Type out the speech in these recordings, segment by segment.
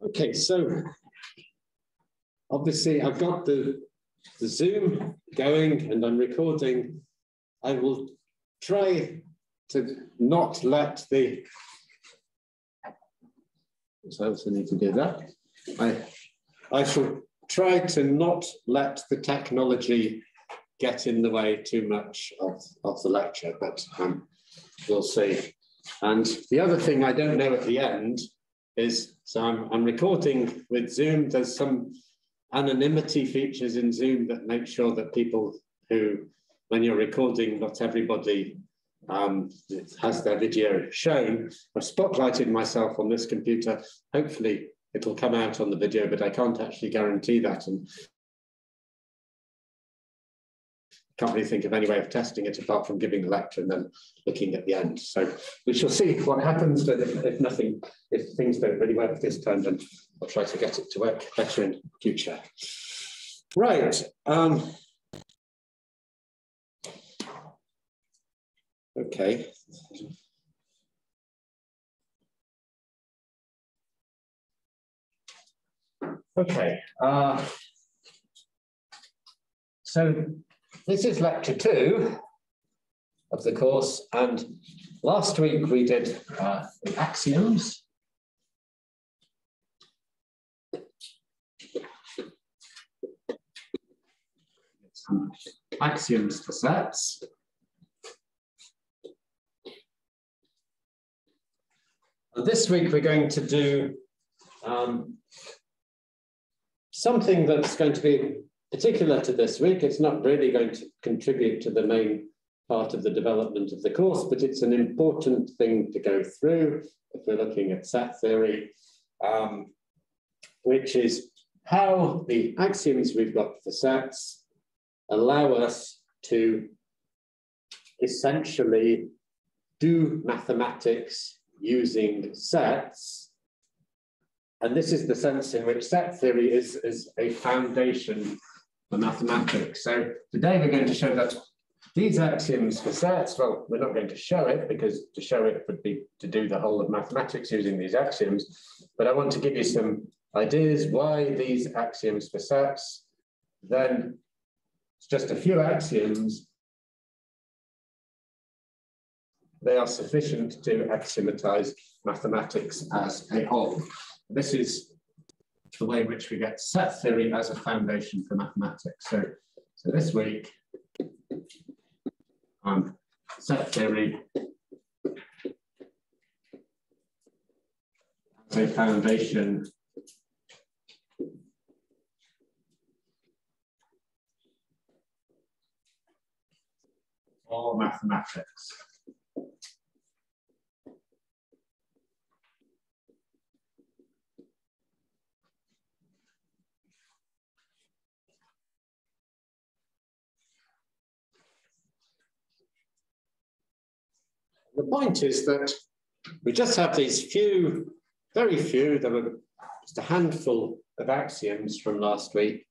Okay, so obviously I've got the, the Zoom going and I'm recording. I will try to not let the, so I also need to do that. I, I shall try to not let the technology get in the way too much of, of the lecture, but um, we'll see. And the other thing I don't know at the end is, so I'm, I'm recording with Zoom, there's some anonymity features in Zoom that make sure that people who, when you're recording, not everybody um, has their video shown. I've spotlighted myself on this computer. Hopefully it'll come out on the video, but I can't actually guarantee that. And can't really think of any way of testing it apart from giving the lecture and then looking at the end. So we shall see what happens, but if, if nothing, if things don't really work this time, then I'll try to get it to work better in future. Right. Um, okay. Okay. Uh, so this is lecture two of the course, and last week we did uh, the axioms. Axioms for sets. And this week we're going to do um, something that's going to be particular to this week. It's not really going to contribute to the main part of the development of the course, but it's an important thing to go through if we're looking at set theory, um, which is how the axioms we've got for sets allow us to essentially do mathematics using sets. And this is the sense in which set theory is, is a foundation for mathematics. So today we're going to show that these axioms for sets, well, we're not going to show it because to show it would be to do the whole of mathematics using these axioms, but I want to give you some ideas why these axioms for sets, then it's just a few axioms, they are sufficient to axiomatize mathematics as a whole. This is the way in which we get set theory as a foundation for mathematics. So, so this week, um, set theory as a foundation for mathematics. The point is that we just have these few, very few, there were just a handful of axioms from last week.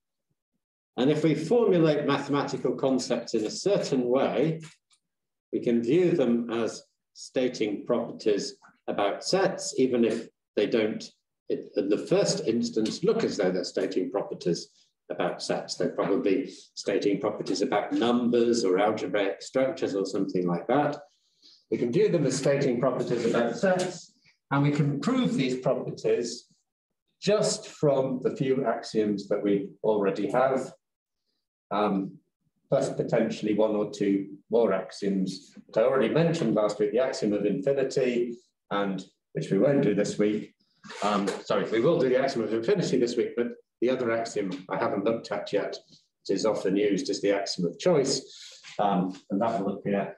And if we formulate mathematical concepts in a certain way, we can view them as stating properties about sets, even if they don't, in the first instance, look as though they're stating properties about sets. They're probably stating properties about numbers or algebraic structures or something like that. We can view them as stating properties about sets, and we can prove these properties just from the few axioms that we already have, um, plus potentially one or two more axioms. I already mentioned last week the axiom of infinity, and which we won't do this week. Um, sorry, we will do the axiom of infinity this week, but the other axiom I haven't looked at yet, which is often used as the axiom of choice, um, and that will appear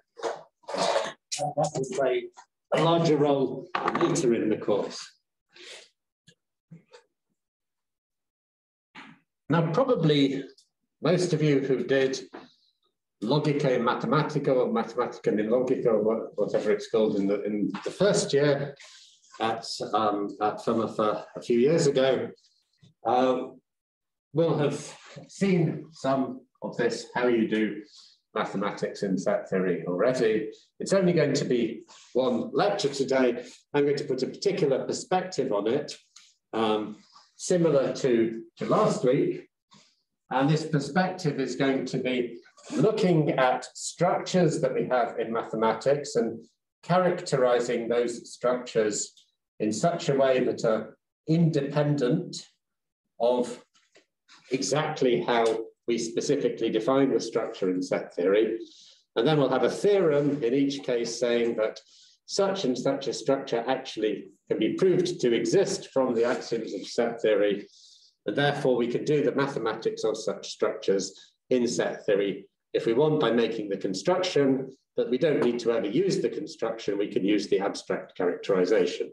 that will play a larger role later in the course. Now, probably most of you who did Logica Mathematica or Mathematica in Logica or whatever it's called in the, in the first year at, um, at FMFA a few years ago um, will have seen some of this, how you do mathematics in set theory already. It's only going to be one lecture today. I'm going to put a particular perspective on it. um, similar to, to last week. And this perspective is going to be looking at structures that we have in mathematics and characterizing those structures in such a way that are independent of exactly how we specifically define the structure in set theory. And then we'll have a theorem in each case saying that such and such a structure actually can be proved to exist from the axioms of set theory. And therefore we can do the mathematics of such structures in set theory if we want by making the construction, but we don't need to ever use the construction, we can use the abstract characterization.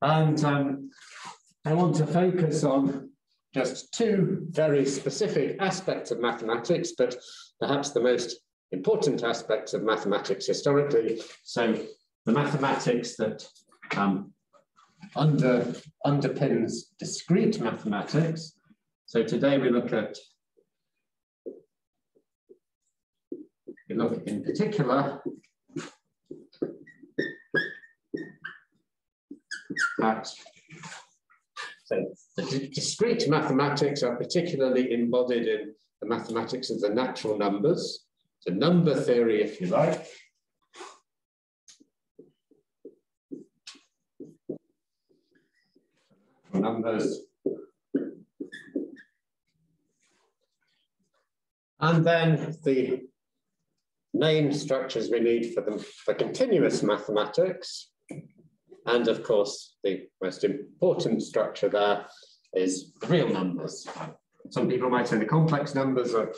And um, I want to focus on just two very specific aspects of mathematics, but perhaps the most important aspects of mathematics historically. So the mathematics that um, under, underpins discrete mathematics. So today we look at, we look in particular at so the discrete mathematics are particularly embodied in the mathematics of the natural numbers, the number theory, if you like. Numbers. And then the main structures we need for them for continuous mathematics. And of course, the most important structure there is the real numbers. Some people might say the complex numbers are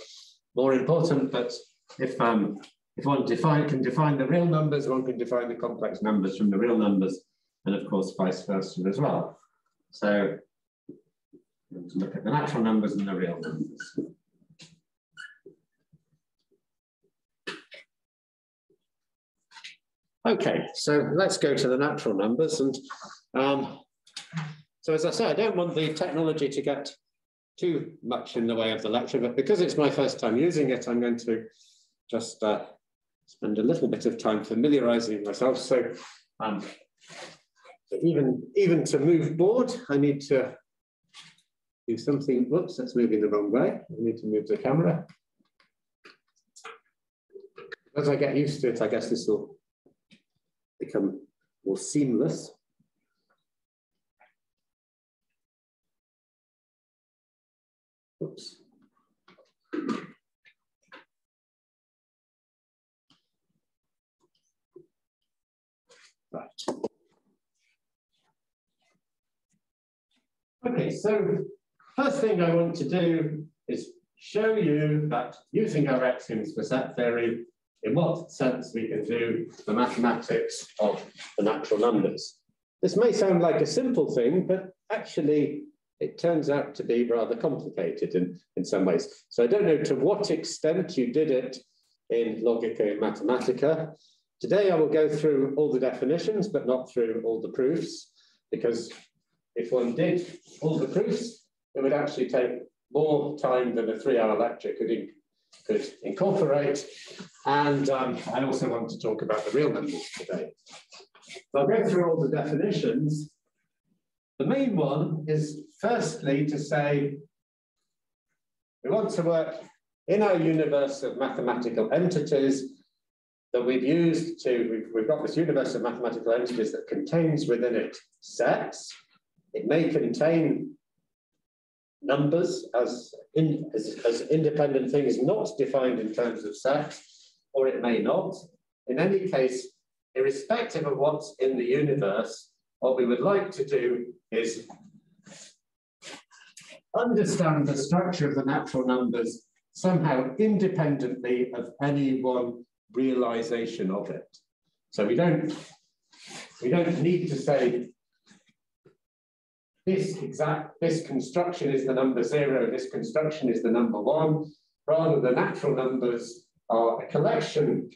more important, but if um, if one define, can define the real numbers, one can define the complex numbers from the real numbers, and of course vice versa as well. So look at the natural numbers and the real numbers. Okay, so let's go to the natural numbers. And um, so as I say, I don't want the technology to get too much in the way of the lecture, but because it's my first time using it, I'm going to just uh, spend a little bit of time familiarizing myself. So, um, even, even to move board, I need to do something. Whoops, that's moving the wrong way. I need to move the camera. As I get used to it, I guess this will become more seamless. Oops. Right. Okay, so first thing I want to do is show you that using our axioms for set theory, in what sense we can do the mathematics of the natural numbers. This may sound like a simple thing, but actually it turns out to be rather complicated in, in some ways. So I don't know to what extent you did it in Logica Mathematica. Today I will go through all the definitions, but not through all the proofs, because if one did all the proofs, it would actually take more time than a three-hour lecture could could incorporate. And um, I also want to talk about the real numbers today. So I'll go through all the definitions. The main one is firstly to say we want to work in our universe of mathematical entities that we've used to, we've, we've got this universe of mathematical entities that contains within it sets. It may contain numbers as, in, as, as independent things not defined in terms of set, or it may not. In any case, irrespective of what's in the universe, what we would like to do is understand the structure of the natural numbers somehow independently of any one realization of it. So we don't, we don't need to say this exact, this construction is the number zero, this construction is the number one. Rather, the natural numbers are a collection,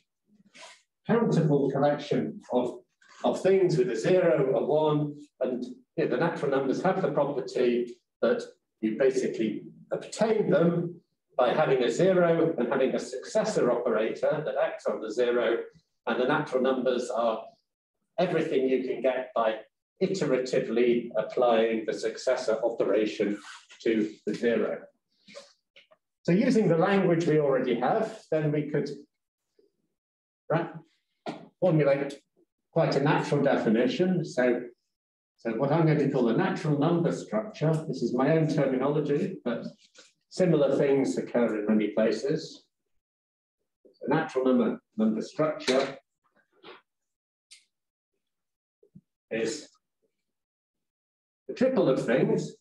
countable collection of, of things with a zero, a one, and the natural numbers have the property that you basically obtain them by having a zero and having a successor operator that acts on the zero, and the natural numbers are everything you can get by iteratively applying the successor operation to the zero. So using the language we already have, then we could formulate quite a natural definition. So, so what I'm going to call a natural number structure, this is my own terminology, but similar things occur in many places. A natural number, number structure is triple of things.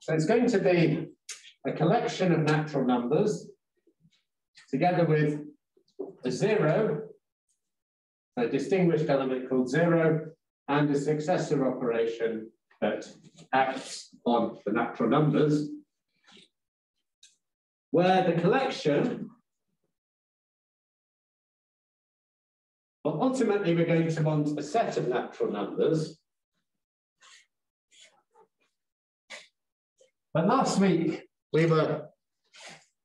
So it's going to be a collection of natural numbers together with a zero, a distinguished element called zero, and a successor operation that acts on the natural numbers, where the collection, well, ultimately we're going to want a set of natural numbers But last week, we were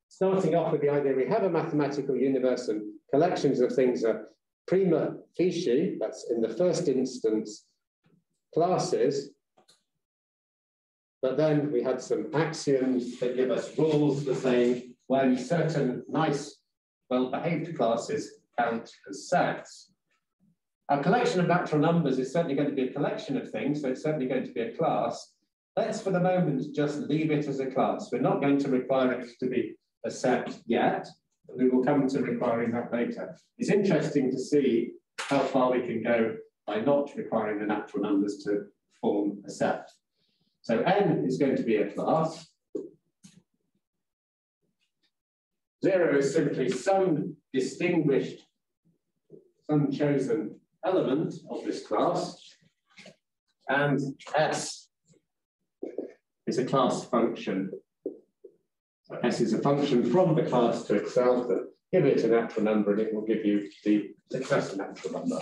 starting off with the idea we have a mathematical universe and collections of things are prima facie, that's in the first instance, classes. But then we had some axioms that give us rules for saying when certain nice, well-behaved classes count as sets. Our collection of natural numbers is certainly going to be a collection of things, so it's certainly going to be a class, Let's for the moment just leave it as a class. We're not going to require it to be a set yet, we will come to requiring that later. It's interesting to see how far we can go by not requiring the natural numbers to form a set. So n is going to be a class. Zero is simply some distinguished, some chosen element of this class. And S is a class function. So S is a function from the class to itself that give it a natural number and it will give you the successor natural number.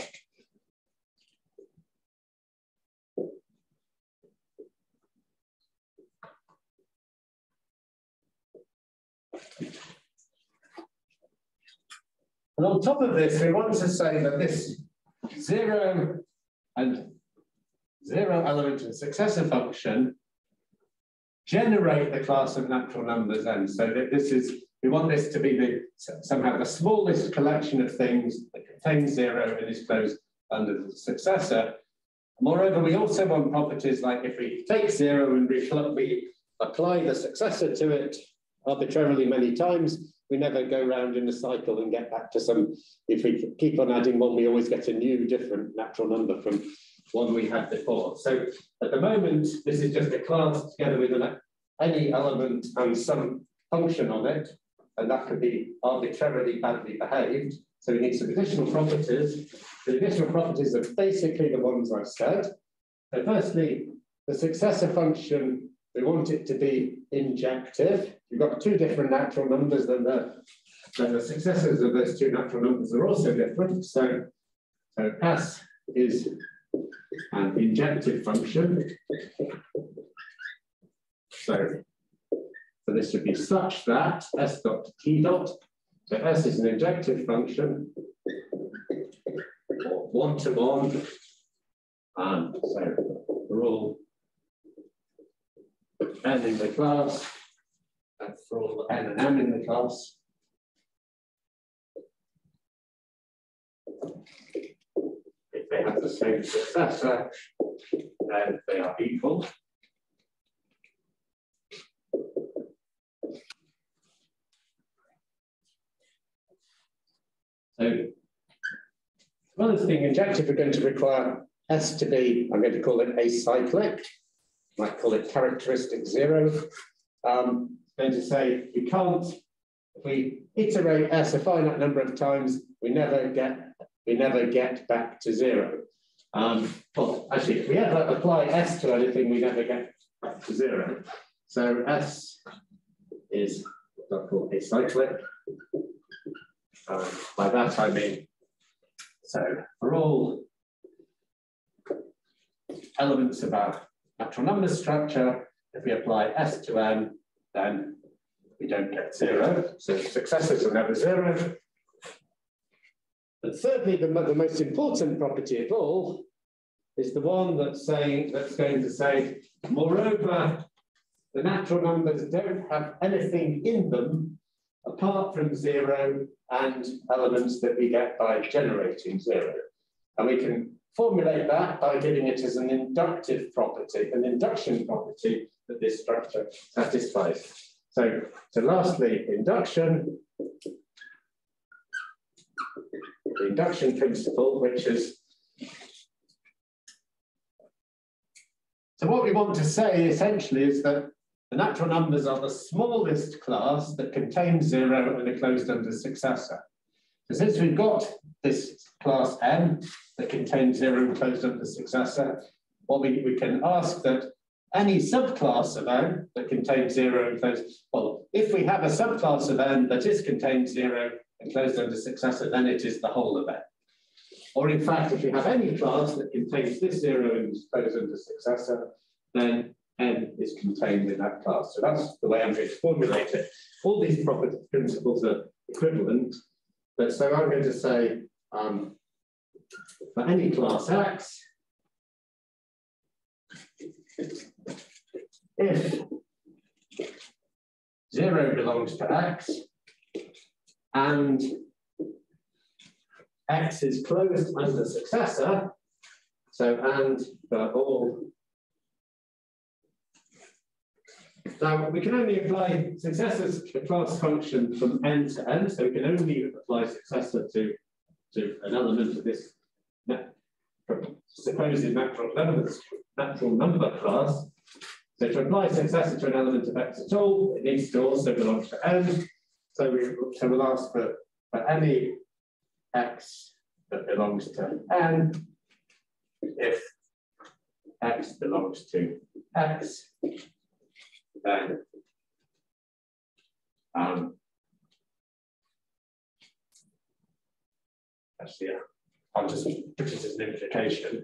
And on top of this, we want to say that this zero and zero element and successor function generate the class of natural numbers n. So that this is, we want this to be the somehow the smallest collection of things that contains zero and is closed under the successor. Moreover, we also want properties like if we take zero and we apply the successor to it arbitrarily many times, we never go round in a cycle and get back to some, if we keep on adding one, we always get a new different natural number from one we had before. So at the moment, this is just a class together with an, any element and some function on it, and that could be arbitrarily badly behaved. So we need some additional properties. The additional properties are basically the ones I've said. So firstly, the successor function, we want it to be injective. You've got two different natural numbers, then the, then the successors of those two natural numbers are also different. So, so S is an injective function. So, so this would be such that S dot T dot, so S is an injective function, one to one, and so for all n in the class, and for all n and m in the class, the same successor, then they are equal. So of the things injective, we're going to require S to be, I'm going to call it acyclic, might call it characteristic zero. Um, going to say we can't, if we iterate S a finite number of times, we never get we never get back to zero. Um, well, actually, if we ever apply S to anything, we never get to zero. So S is what I call acyclic. Um, by that I mean, so for all elements of our natural number structure, if we apply S to n, then we don't get zero. So successors are never zero. Thirdly, the, the most important property of all is the one that's saying that's going to say, moreover, the natural numbers don't have anything in them apart from zero and elements that we get by generating zero. And we can formulate that by giving it as an inductive property, an induction property that this structure satisfies. So, so lastly, induction, the induction principle, which is so what we want to say essentially is that the natural numbers are the smallest class that contains zero and a closed under successor. So since we've got this class n that contains zero and closed under successor, what we, we can ask that any subclass of n that contains zero and closed, well, if we have a subclass of n that is contained zero and closed under successor, then it is the whole of n. Or in fact, if you have any class that contains this zero and is closed under successor, then n is contained in that class. So that's the way I'm going to formulate it. All these property principles are equivalent, but so I'm going to say um, for any class X, if zero belongs to X and X is closed under successor, so and for all Now, we can only apply successors to class function from n to n, so we can only apply successor to, to an element of this supposed natural numbers, natural number class. So to apply successor to an element of x at all, it needs to also belong to n. So, we, so we'll ask for, for any x that belongs to n if x belongs to x then um, actually, yeah, I'll just put it as an implication.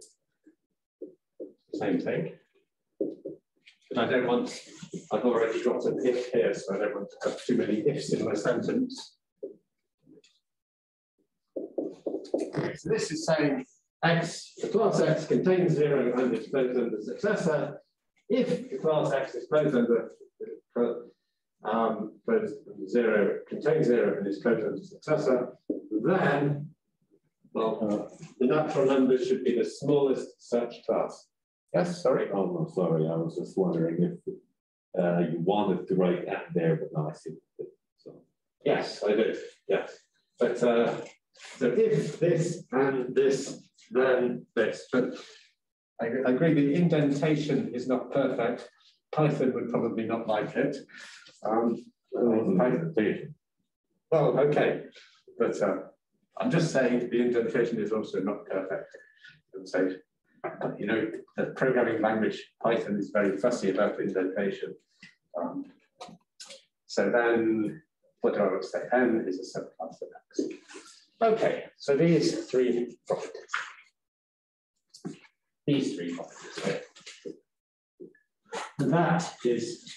Same thing. But I don't want, I've already got an if here, so I don't want to have too many ifs in my sentence. So this is saying x, the class x contains zero and is closed under successor, if the class X is closed under um, closed zero, contains zero and is closed under successor, then well, the natural numbers should be the smallest such class. Yes, sorry. Oh, no, sorry. I was just wondering if uh, you wanted to write n there, but now I see. it. So. Yes, I do. Yes. But uh, so if this and this, then this. But I, I agree the indentation is not perfect. Python would probably not like it. Um, well, okay, but uh, I'm just saying the indentation is also not perfect. And so, you know, the programming language Python is very fussy about indentation. Um, so then, what do I want to say? N is a subclass of X. Okay, so these three properties these three properties. And that is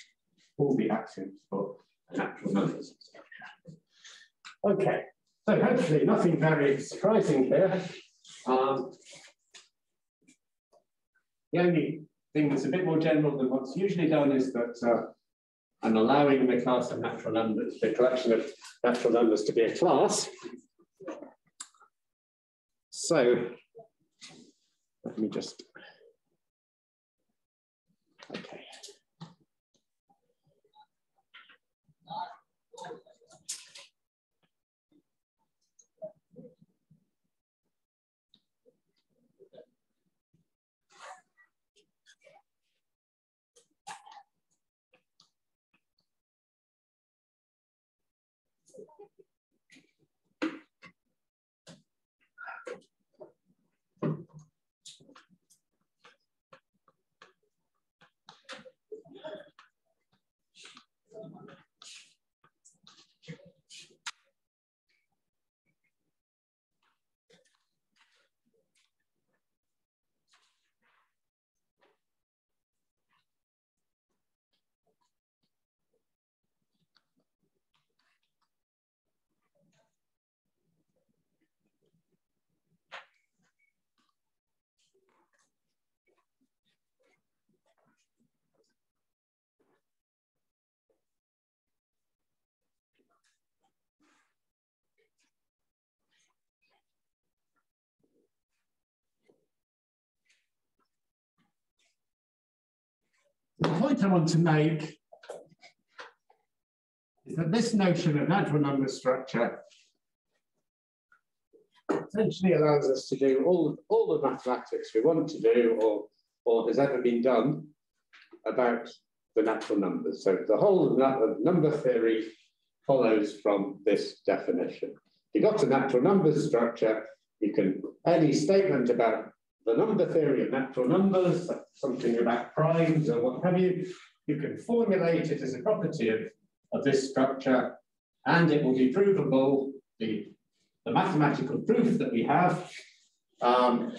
all the axioms for natural numbers. Okay, so hopefully nothing very surprising here. Um, the only thing that's a bit more general than what's usually done is that uh, I'm allowing the class of natural numbers, the collection of natural numbers to be a class. So let me just, okay. I want to make is that this notion of natural number structure essentially allows us to do all, all the mathematics we want to do or, or has ever been done about the natural numbers. So the whole of number theory follows from this definition. If you've got a natural number structure, you can, any statement about the number theory of natural numbers, something about primes or what have you, you can formulate it as a property of, of this structure and it will be provable. The, the mathematical proof that we have, um,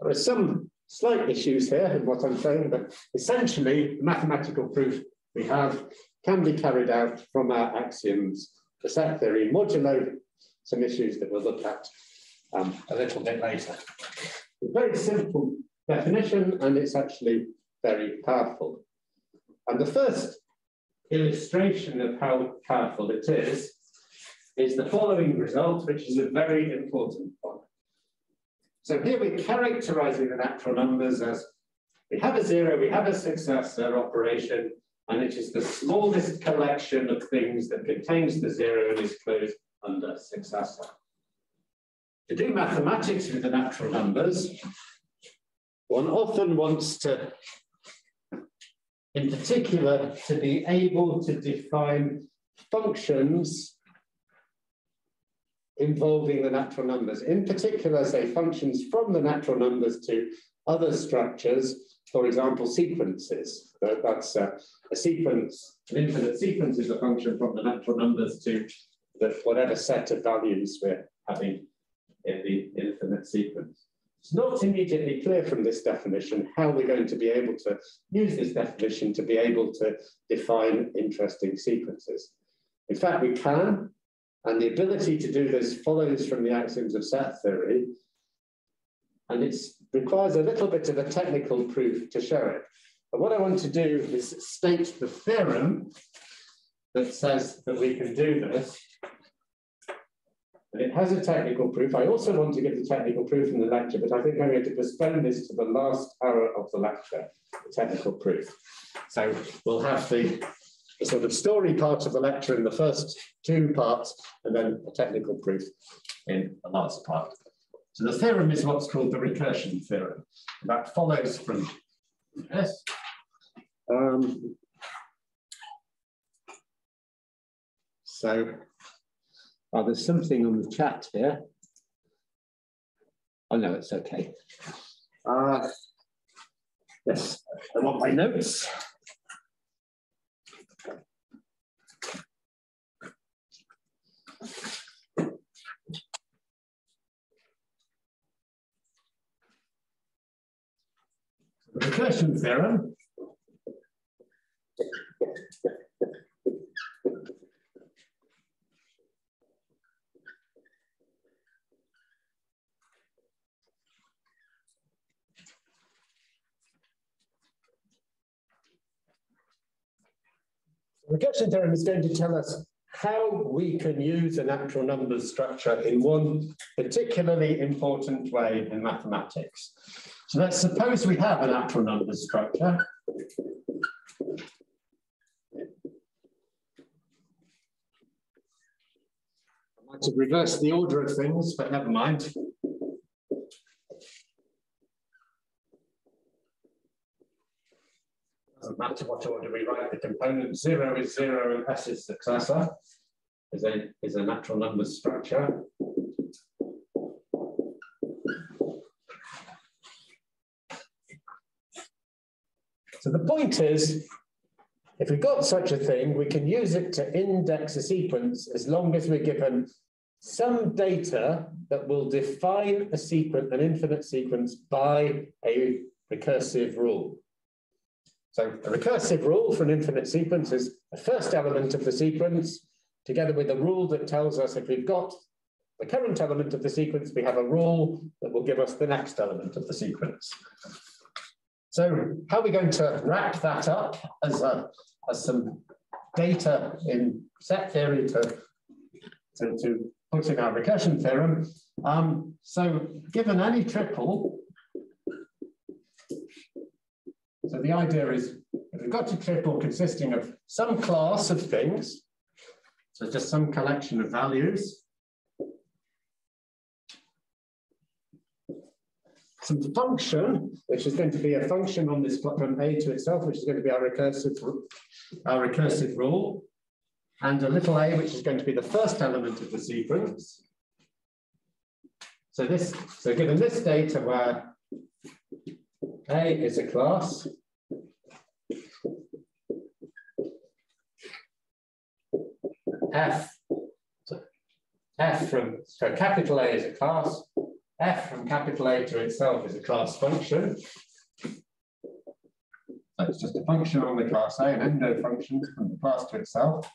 there are some slight issues here in what I'm saying, but essentially the mathematical proof we have can be carried out from our axioms, the set theory, modulo some issues that we'll look at um, a little bit later. A very simple definition, and it's actually very powerful. And the first illustration of how powerful it is, is the following result, which is a very important one. So here we're characterizing the natural numbers as we have a zero, we have a successor operation, and it is the smallest collection of things that contains the zero and is closed under successor. To do mathematics with the natural numbers, one often wants to, in particular, to be able to define functions involving the natural numbers. In particular, say functions from the natural numbers to other structures, for example, sequences. That's a, a sequence, an infinite sequence is a function from the natural numbers to the, whatever set of values we're having in the infinite sequence. It's not immediately clear from this definition how we're going to be able to use this definition to be able to define interesting sequences. In fact, we can, and the ability to do this follows from the axioms of set theory, and it requires a little bit of a technical proof to show it. But what I want to do is state the theorem that says that we can do this it has a technical proof. I also want to give the technical proof in the lecture, but I think I'm going to postpone this to the last hour of the lecture, the technical proof. So we'll have the, the sort of story part of the lecture in the first two parts, and then a technical proof in the last part. So the theorem is what's called the recursion theorem. That follows from this. Um, so Oh, there's something on the chat here. Oh, no, it's okay. Uh, yes, I want my notes. recursion theorem recursion theorem is going to tell us how we can use a natural numbers structure in one particularly important way in mathematics. So let's suppose we have a natural numbers structure. I might have reversed the order of things, but never mind. Doesn't matter what order we write the component. Zero is zero and S is successor, is a, is a natural numbers structure. So the point is, if we've got such a thing, we can use it to index a sequence as long as we're given some data that will define a sequence, an infinite sequence by a recursive rule. So a recursive rule for an infinite sequence is the first element of the sequence together with a rule that tells us if we've got the current element of the sequence, we have a rule that will give us the next element of the sequence. So how are we going to wrap that up as, a, as some data in set theory to, to, to put in our recursion theorem? Um, so given any triple, so the idea is if we've got a triple consisting of some class of things, so just some collection of values, some function, which is going to be a function on this from A to itself, which is going to be our recursive, our recursive rule, and a little a, which is going to be the first element of the sequence. So this, so given this data where A is a class, F, F from, so capital A is a class, F from capital A to itself is a class function. So it's just a function on the class A, an endo function from the class to itself.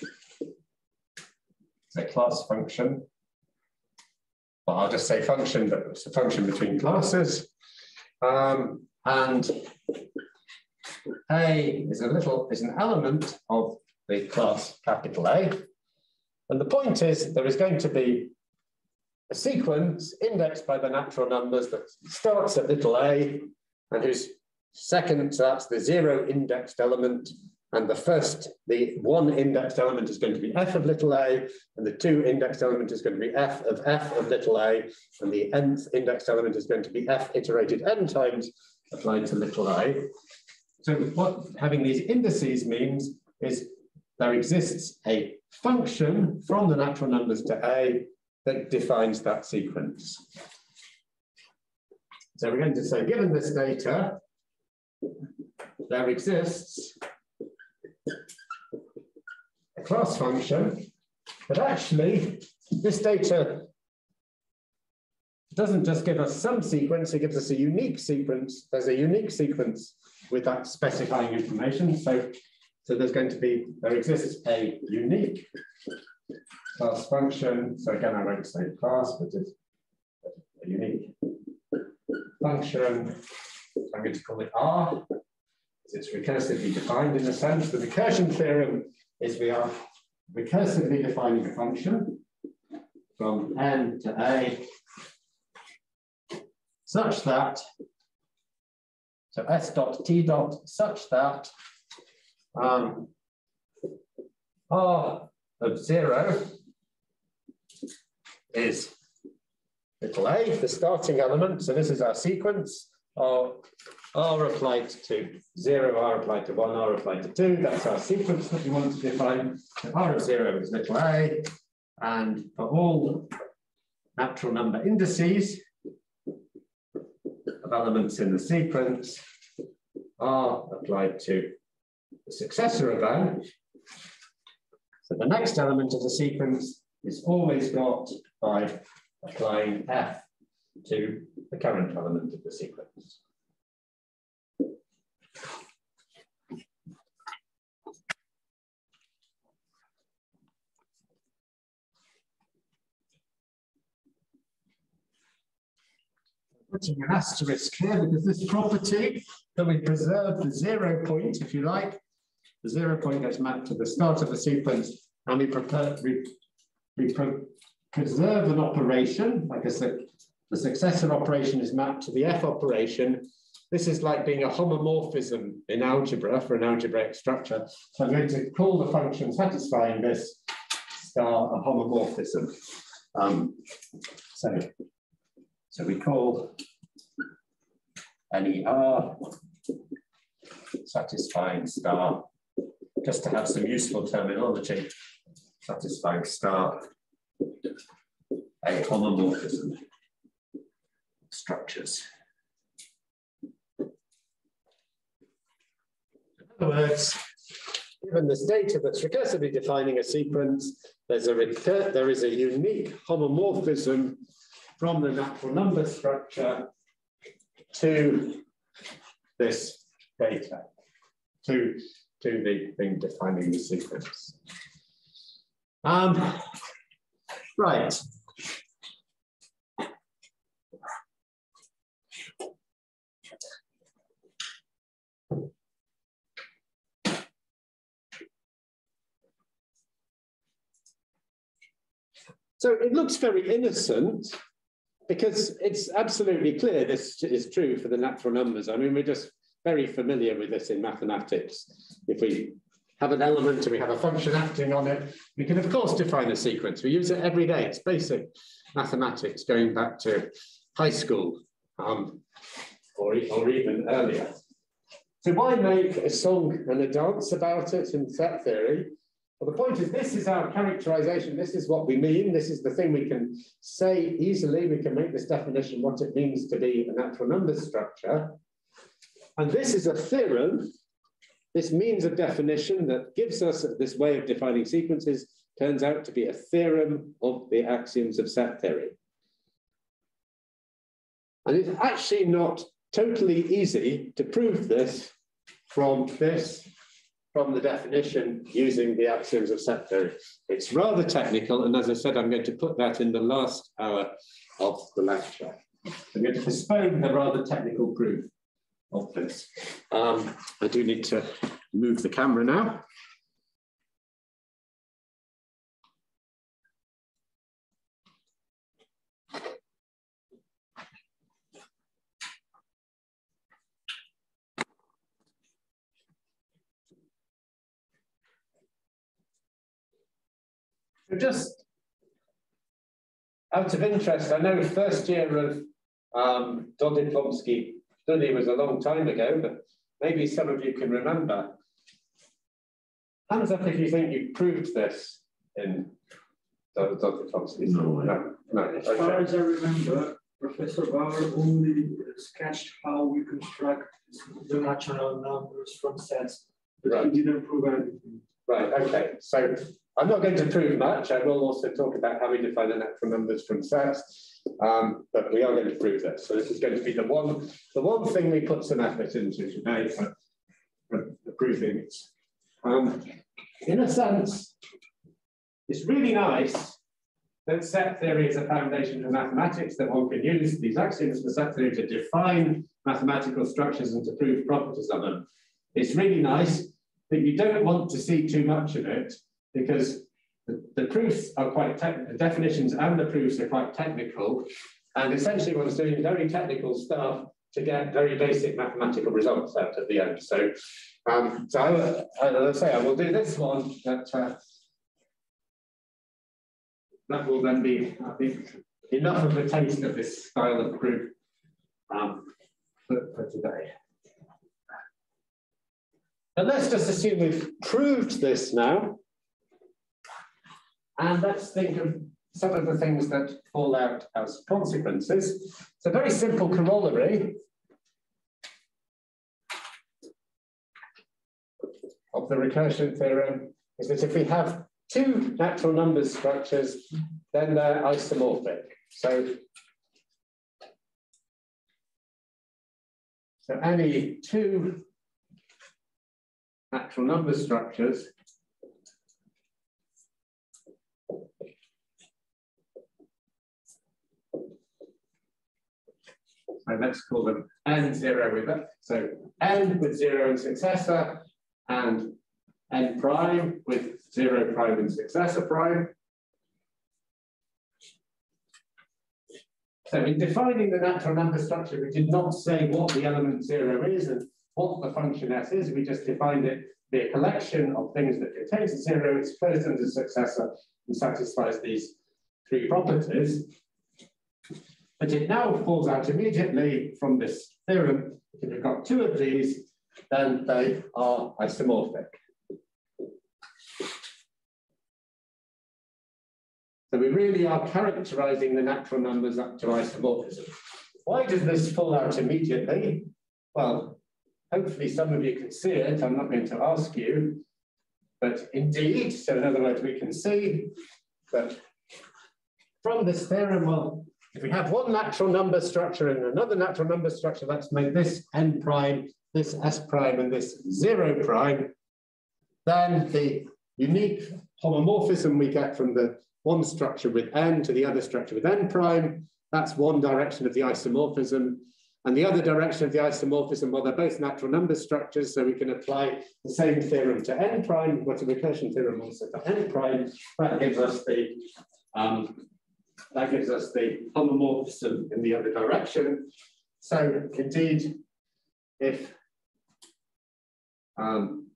It's a class function. Well, I'll just say function, but it's a function between classes. Um, and A is a little is an element of the class capital A. And the point is there is going to be a sequence indexed by the natural numbers that starts at little a and whose second, so that's the zero indexed element, and the first, the one indexed element is going to be f of little a, and the two indexed element is going to be f of f of little a, and the nth indexed element is going to be f iterated n times applied to little a. So what having these indices means is there exists a function from the natural numbers to a that defines that sequence. So we're going to say, given this data, there exists a class function, but actually this data doesn't just give us some sequence, it gives us a unique sequence. There's a unique sequence with that specifying information. So, so there's going to be, there exists a unique class function. So again, I won't say class, but it's a unique function. I'm going to call it R. It's recursively defined in a sense. The recursion theorem is we are recursively defining a function from n to a such that, so s dot t dot such that um, r of zero is little a, the starting element. So this is our sequence. R, R applied to zero, R applied to one, R applied to two. That's our sequence that we want to define. So R of zero is little a. And for all natural number indices of elements in the sequence, R applied to the successor of n. So the next element of the sequence is always got by applying f to the current element of the sequence. putting an asterisk here because this property that we preserve the zero point, if you like, the zero point gets mapped to the start of the sequence, and we, prepare, we, we preserve an operation, like I said, the successor operation is mapped to the F operation. This is like being a homomorphism in algebra for an algebraic structure. So I'm going to call the function satisfying this star a homomorphism. Um, so, so we call NER satisfying star, just to have some useful terminology, satisfying star a homomorphism structures. In other words, given this data that's recursively defining a sequence, there's a there is a unique homomorphism from the natural number structure to this data, to, to the thing defining the sequence. Um, right. So it looks very innocent because it's absolutely clear this is true for the natural numbers. I mean, we're just very familiar with this in mathematics. If we have an element and we have a function acting on it, we can of course define a sequence. We use it every day. It's basic mathematics going back to high school um, or, or even earlier. So why make a song and a dance about it in set theory? Well, the point is this is our characterization. This is what we mean. This is the thing we can say easily. We can make this definition what it means to be a natural number structure. And this is a theorem. This means a definition that gives us this way of defining sequences, turns out to be a theorem of the axioms of set theory. And it's actually not totally easy to prove this from this, from the definition using the axioms of set theory. It's rather technical, and as I said, I'm going to put that in the last hour of the lecture. I'm going to postpone the rather technical proof of this. Um, I do need to move the camera now. Just out of interest, I know first year of um, Dodiplomsky study was a long time ago, but maybe some of you can remember. Hands up if you think you proved this in Dodiplomsky. No, no, no. As far as I remember, Professor Bauer only sketched how we construct the natural numbers from sets, but Right. he didn't prove anything. Right, okay. So I'm not going to prove much. I will also talk about how we define the natural numbers from sets, um, but we are going to prove this. So this is going to be the one, the one thing we put some effort into today for, for proving it. Um, in a sense, it's really nice that set theory is a foundation for mathematics that one can use these axioms for set theory to define mathematical structures and to prove properties of them. It's really nice, but you don't want to see too much of it because the, the proofs are quite the definitions and the proofs are quite technical. And essentially one's doing is very technical stuff to get very basic mathematical results out at the end. So, um, so I, as I say, I will do this one, but uh, that will then be, I think, enough of a taste of this style of proof um, for, for today. And let's just assume we've proved this now. And let's think of some of the things that fall out as consequences. A very simple corollary of the recursion theorem is that if we have two natural numbers structures, then they're isomorphic. So, so any two natural number structures So let's call them n zero with it. So n with zero and successor, and n prime with zero prime and successor prime. So in defining the natural number structure, we did not say what the element zero is and what the function s is. We just defined it be a collection of things that contains zero, it's closed under successor, and satisfies these three properties. But it now falls out immediately from this theorem. If you've got two of these, then they are isomorphic. So we really are characterizing the natural numbers up to isomorphism. Why does this fall out immediately? Well, hopefully some of you can see it. I'm not going to ask you, but indeed, so in other words, we can see that from this theorem, well, if we have one natural number structure and another natural number structure, let's make this n prime, this s prime, and this zero prime, then the unique homomorphism we get from the one structure with n to the other structure with n prime, that's one direction of the isomorphism. And the other direction of the isomorphism, well, they're both natural number structures, so we can apply the same theorem to n prime, but a recursion theorem also to n prime. That gives us the um, that gives us the homomorphism in the other direction. So indeed, if Um,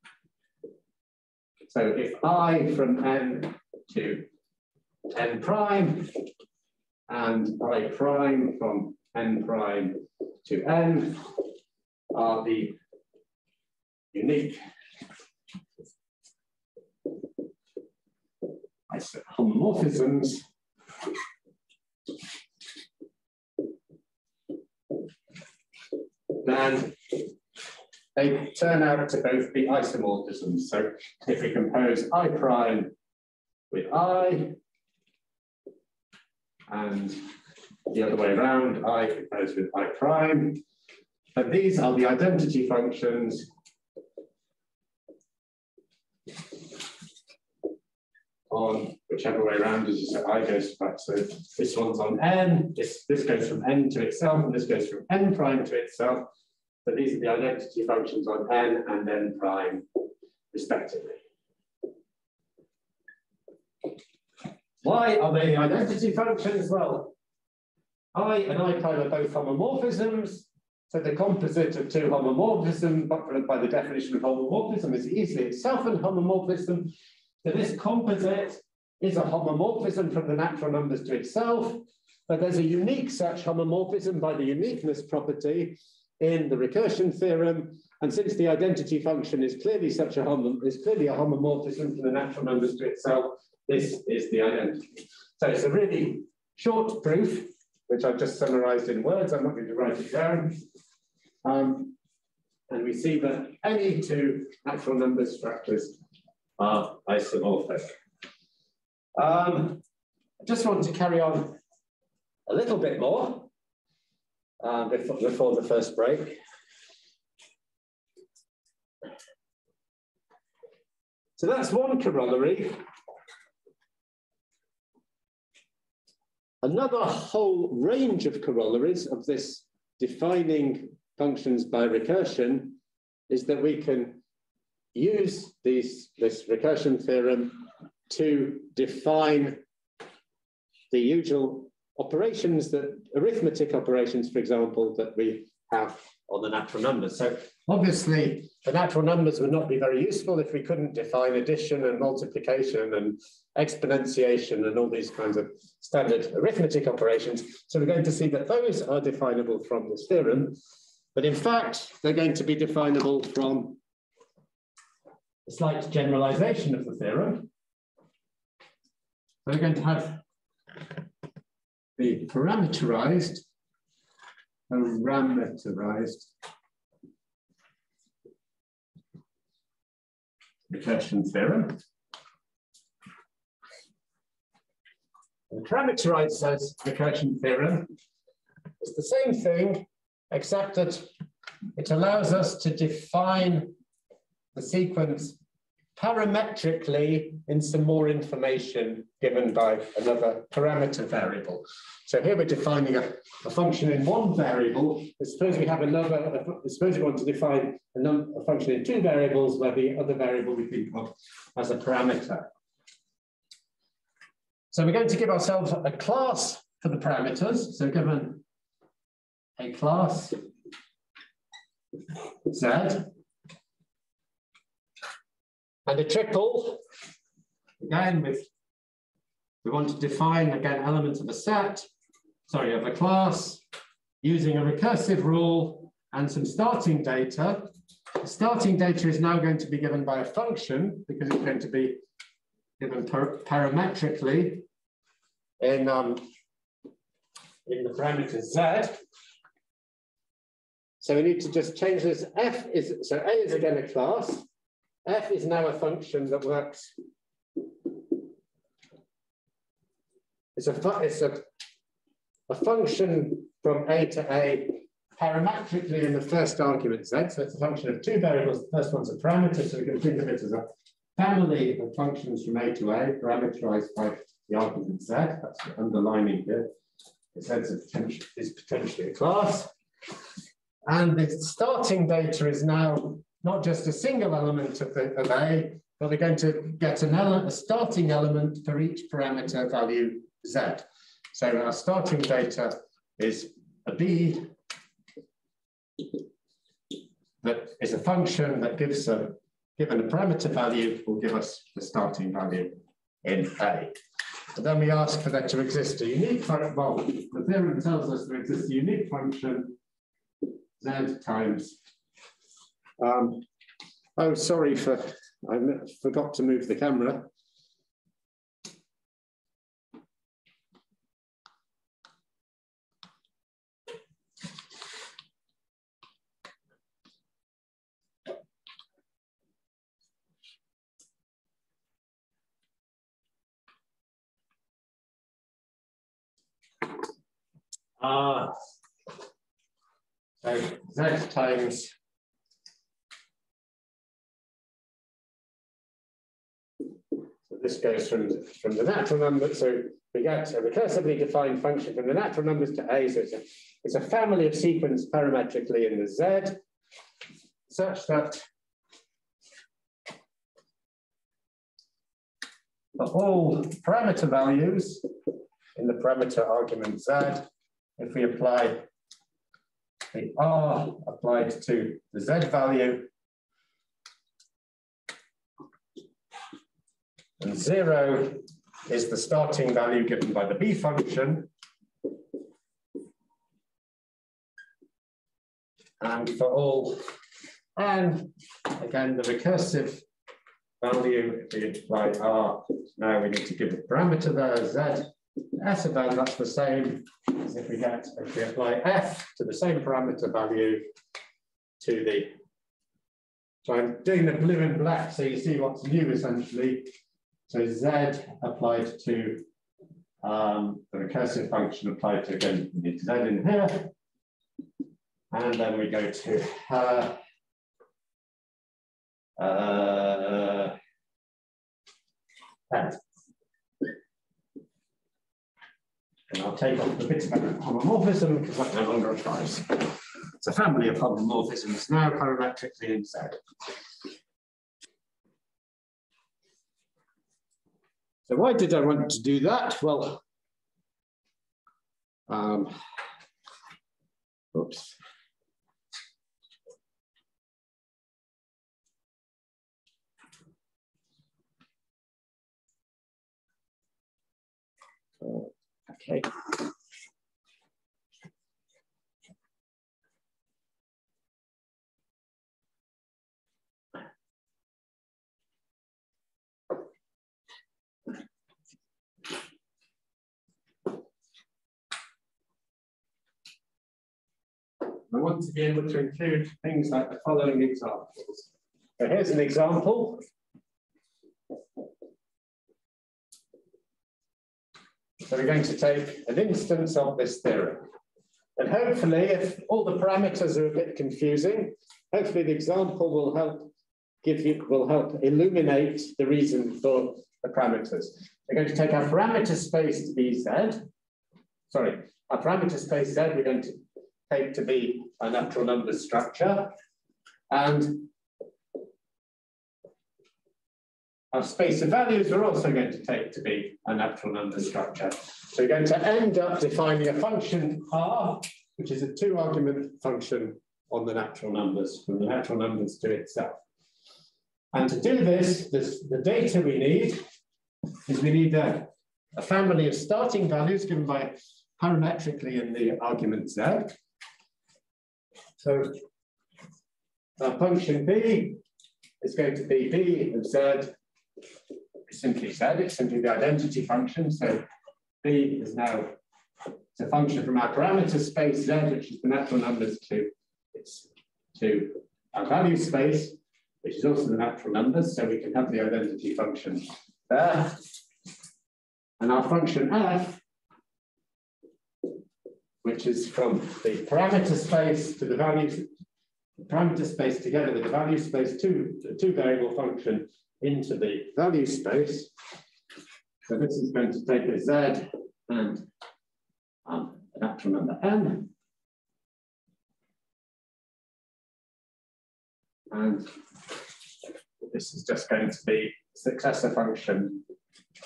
so if i from n to n prime and i prime from n prime to n are the unique homomorphisms then they turn out to both be isomorphisms. So if we compose i prime with i, and the other way around, i composed with i prime, and these are the identity functions on whichever way around as you say i goes back. So this one's on n, this, this goes from n to itself, and this goes from n prime to itself. So these are the identity functions on n and n prime, respectively. Why are they the identity functions? Well, i and i prime are both homomorphisms. So the composite of two homomorphisms, but by the definition of homomorphism, is easily itself a homomorphism. So this composite is a homomorphism from the natural numbers to itself, but there's a unique such homomorphism by the uniqueness property in the recursion theorem. And since the identity function is clearly such a is clearly a homomorphism from the natural numbers to itself, this is the identity. So it's a really short proof, which I've just summarized in words. I'm not going to write it down. Um, and we see that any two natural numbers structures are isomorphic. Um, I just want to carry on a little bit more uh, before, before the first break. So that's one corollary. Another whole range of corollaries of this defining functions by recursion is that we can use these, this recursion theorem to define the usual operations that arithmetic operations, for example, that we have on the natural numbers. So obviously the natural numbers would not be very useful if we couldn't define addition and multiplication and exponentiation and all these kinds of standard arithmetic operations. So we're going to see that those are definable from this theorem, but in fact, they're going to be definable from a slight generalization of the theorem. We're going to have the parameterized, parameterized recursion theorem. The parameterized says recursion theorem is the same thing, except that it allows us to define the sequence parametrically in some more information given by another parameter variable. So here we're defining a, a function in one variable. Suppose we have another, suppose we want to define a, a function in two variables where the other variable we think of as a parameter. So we're going to give ourselves a class for the parameters. So given a class Z, and the triple, again, with we want to define, again, elements of a set, sorry, of a class, using a recursive rule and some starting data. The starting data is now going to be given by a function because it's going to be given par parametrically in, um, in the parameter z. So we need to just change this. F is, so A is again a class. F is now a function that works. It's a, it's a, a function from A to A parametrically in the first argument Z. So it's a function of two variables. The first one's a parameter, so we can think of it as a family of functions from A to A, parameterized by the argument Z. That's the underlining here. The sense of potential is potentially a class. And the starting data is now not just a single element of, the, of A, but we're going to get an element, a starting element for each parameter value Z. So our starting data is a B that is a function that gives a, given a parameter value, will give us the starting value in A. And then we ask for there to exist a unique function. Well, the theorem tells us there exists a unique function z times. Um, oh, sorry for I forgot to move the camera. Ah, so z times this goes from, from the natural number. So we get a recursively defined function from the natural numbers to A. So it's a, it's a family of sequence parametrically in the Z such that for all parameter values in the parameter argument Z, if we apply the R applied to the Z value, and zero is the starting value given by the B function. And for all, n, again, the recursive value, we apply R, now we need to give a parameter there, Z, S of n, that's the same as if we get, if we apply F to the same parameter value to the, so I'm doing the blue and black so you see what's new essentially. So Z applied to um, the recursive function applied to, again, need Z in here. And then we go to uh, And I'll take off the bit about homomorphism because that no longer applies. It's a family of homomorphisms now parametrically in Z. So why did I want to do that? Well, um, oops. okay. I want to be able to include things like the following examples. So here's an example. So we're going to take an instance of this theorem. And hopefully, if all the parameters are a bit confusing, hopefully the example will help give you, will help illuminate the reason for the parameters. We're going to take our parameter space to be Z. Sorry, our parameter space Z, we're going to take to be a natural numbers structure. And our space of values we're also going to take to be a natural numbers structure. So we're going to end up defining a function R, which is a two argument function on the natural numbers, from the natural numbers to itself. And to do this, this the data we need is we need a, a family of starting values given by parametrically in the argument Z. So our function b is going to be b of z simply z, it's simply the identity function. So b is now it's a function from our parameter space z, which is the natural numbers to it's to our value space, which is also the natural numbers. So we can have the identity function there. And our function f which is from the parameter space to the value parameter space together with the value space to the two variable function into the value space. So this is going to take a z and um, an actual number n. And this is just going to be successor function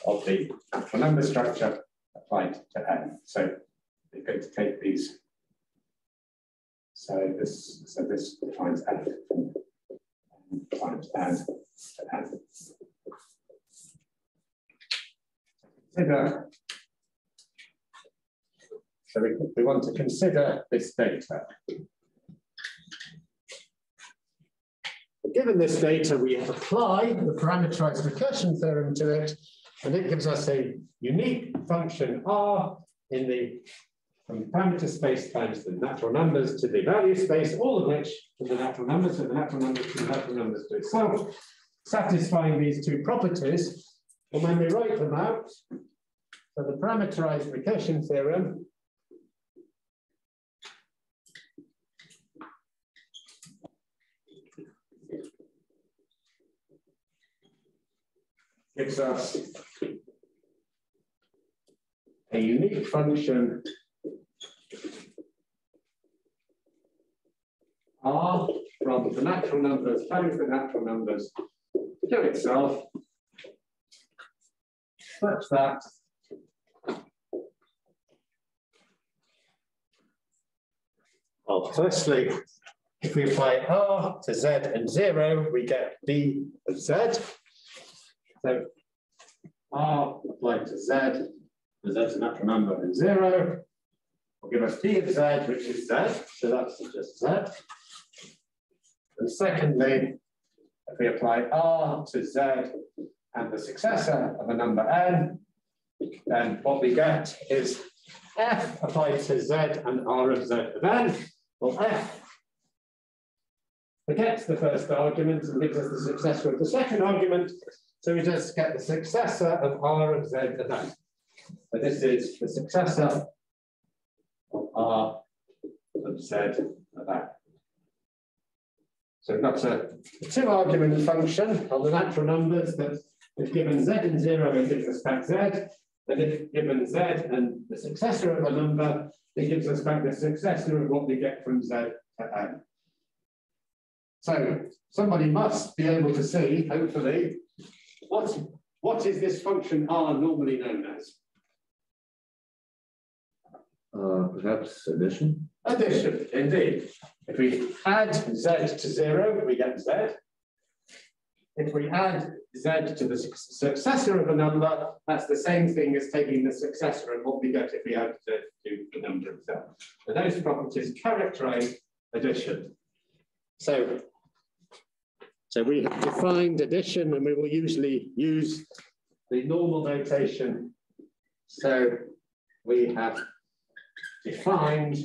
of the actual number structure applied to n. So we're going to take these So this, so this defines f times n n. Consider. So we, we want to consider this data. Given this data, we apply the parameterized recursion theorem to it, and it gives us a unique function R in the from parameter space times the natural numbers to the value space, all of which from the natural numbers to the natural numbers to the natural numbers to itself, satisfying these two properties. And when we write them out, so the parameterized recursion theorem gives us a unique function R from the natural numbers times the natural numbers to itself such that well, firstly, if we apply R to Z and zero, we get B of Z. So R applied to Z, Z is a natural number and zero, will give us D of Z, which is Z, so that's just Z. And secondly, if we apply R to Z and the successor of a number N, then what we get is F applied to Z and R of Z of N. Well, F forgets the first argument and gives us the successor of the second argument. So we just get the successor of R of Z of N. So this is the successor of Z of So we've a, two argument function of the natural numbers that if given z and zero, it gives us back z. And if given z and the successor of a number, it gives us back the successor of what we get from z to n. So somebody must be able to see, hopefully, what, what is this function r normally known as? Uh, perhaps addition? Addition, indeed. If we add z to zero, we get z. If we add z to the successor of a number, that's the same thing as taking the successor of what we get if we add z to the number itself. And those properties characterize addition. So, so we have defined addition and we will usually use the normal notation. So we have defined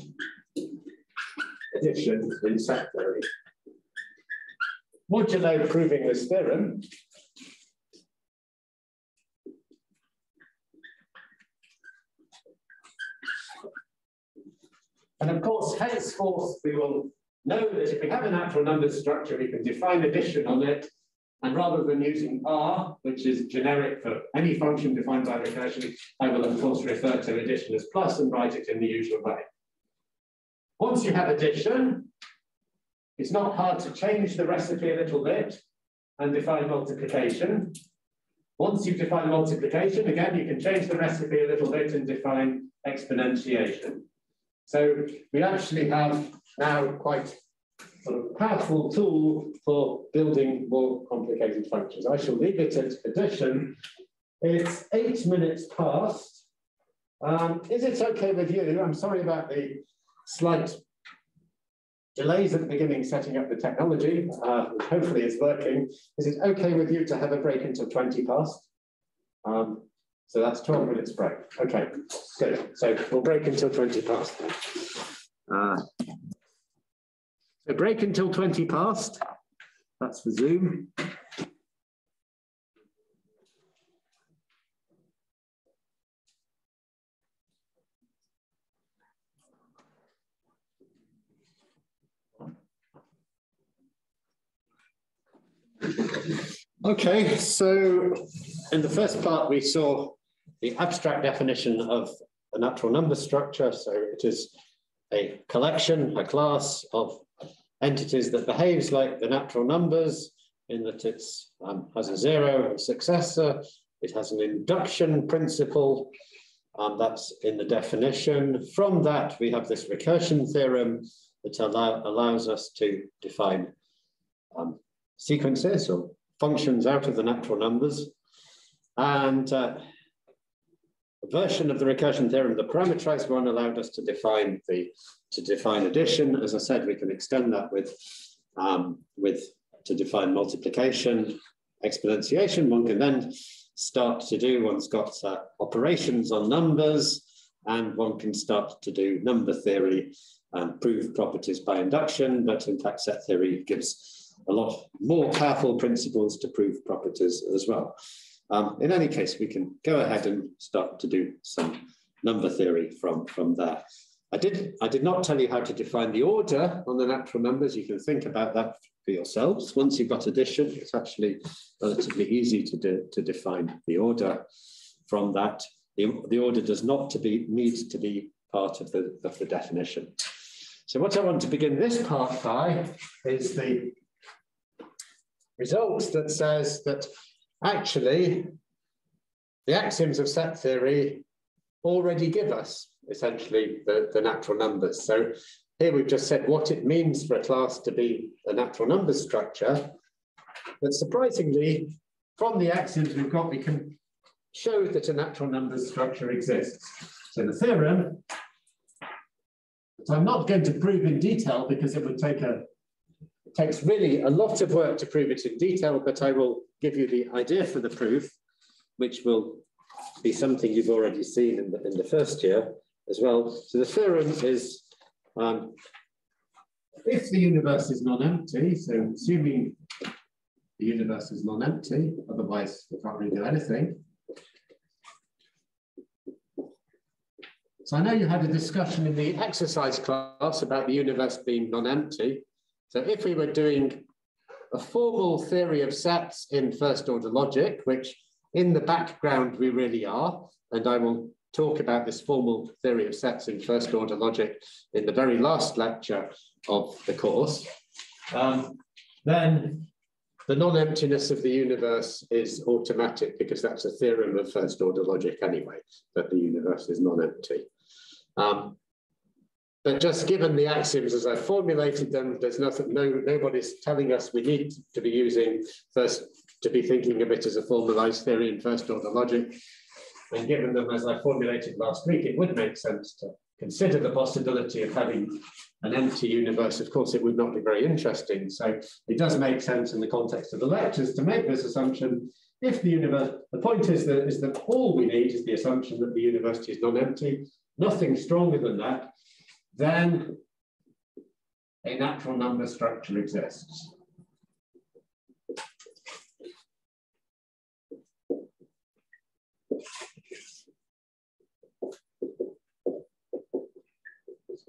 addition in set theory. Modulo proving this theorem. And of course, henceforth, we will know that if we have a natural number structure, we can define addition on it. And rather than using R, which is generic for any function defined by recursion, I will of course refer to addition as plus and write it in the usual way. Once you have addition, it's not hard to change the recipe a little bit and define multiplication. Once you've defined multiplication, again, you can change the recipe a little bit and define exponentiation. So we actually have now quite of powerful tool for building more complicated functions. I shall leave it at addition. It's eight minutes past. Um, is it okay with you? I'm sorry about the slight delays at the beginning setting up the technology. Uh, hopefully it's working. Is it okay with you to have a break until 20 past? Um, so that's 12 minutes break. Okay, good. So we'll break until 20 past. Uh, so break until 20 past. That's for Zoom. Okay, so in the first part, we saw the abstract definition of a natural number structure. So it is a collection, a class of entities that behaves like the natural numbers in that it um, has a zero successor, it has an induction principle, um, that's in the definition. From that, we have this recursion theorem, that allow, allows us to define um, sequences or functions out of the natural numbers. And uh, a version of the recursion theorem, the parameterized one allowed us to define the to define addition. As I said, we can extend that with um, with to define multiplication, exponentiation. One can then start to do, one's got uh, operations on numbers, and one can start to do number theory and prove properties by induction, but in fact set theory gives a lot more powerful principles to prove properties as well. Um, in any case, we can go ahead and start to do some number theory from, from there. I did, I did not tell you how to define the order on the natural numbers. You can think about that for yourselves. Once you've got addition, it's actually relatively easy to, de to define the order from that. The, the order does not to be, need to be part of the, of the definition. So what I want to begin this part by is the result that says that actually the axioms of set theory already give us essentially the, the natural numbers. So here we've just said what it means for a class to be a natural numbers structure. But surprisingly, from the axioms we've got, we can show that a natural numbers structure exists. So the theorem, so I'm not going to prove in detail because it would take a it takes really a lot of work to prove it in detail, but I will give you the idea for the proof, which will be something you've already seen in the, in the first year as well. So the theorem is um, if the universe is non-empty, so assuming the universe is non-empty, otherwise we can't really do anything. So I know you had a discussion in the exercise class about the universe being non-empty. So if we were doing a formal theory of sets in first order logic, which in the background we really are, and I will talk about this formal theory of sets in first order logic in the very last lecture of the course, um, then the non-emptiness of the universe is automatic because that's a theorem of first order logic anyway, that the universe is non-empty. Um, but just given the axioms as I formulated them, there's nothing, no, nobody's telling us we need to be using first, to be thinking of it as a formalized theory in first order logic. And given them as I formulated last week, it would make sense to consider the possibility of having an empty universe. Of course, it would not be very interesting. So it does make sense in the context of the lectures to make this assumption. If the universe, the point is that, is that all we need is the assumption that the universe is non-empty, nothing stronger than that, then a natural number structure exists.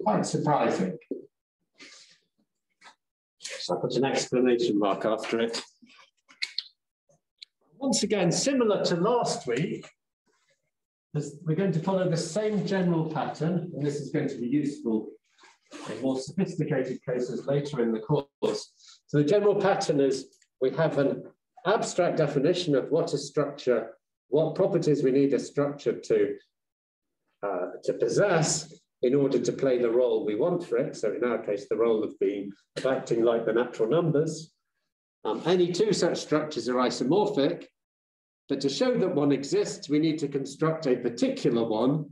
Quite surprising. So I put an explanation mark after it. Once again, similar to last week, we're going to follow the same general pattern, and this is going to be useful in more sophisticated cases later in the course. So the general pattern is we have an abstract definition of what a structure, what properties we need a structure to, uh, to possess, in order to play the role we want for it, so in our case, the role of being of acting like the natural numbers, um, any two such structures are isomorphic, but to show that one exists, we need to construct a particular one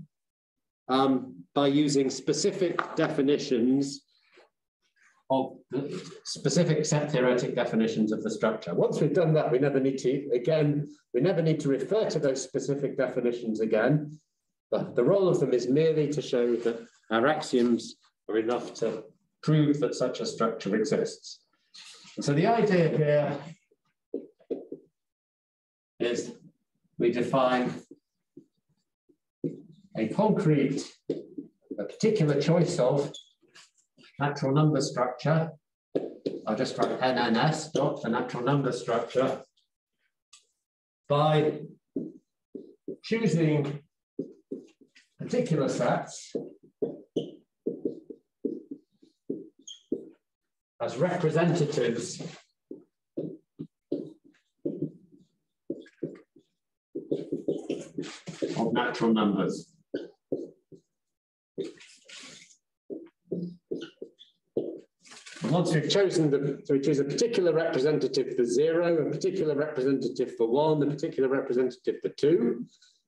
um, by using specific definitions of the specific set theoretic definitions of the structure. Once we've done that, we never need to, again, we never need to refer to those specific definitions again. The, the role of them is merely to show that our axioms are enough to prove that such a structure exists. And so the idea here is we define a concrete, a particular choice of natural number structure. I'll just write NNS, dot the natural number structure, by choosing particular sets as representatives of natural numbers. once we've chosen the, so we choose a particular representative for zero, a particular representative for one, a particular representative for two.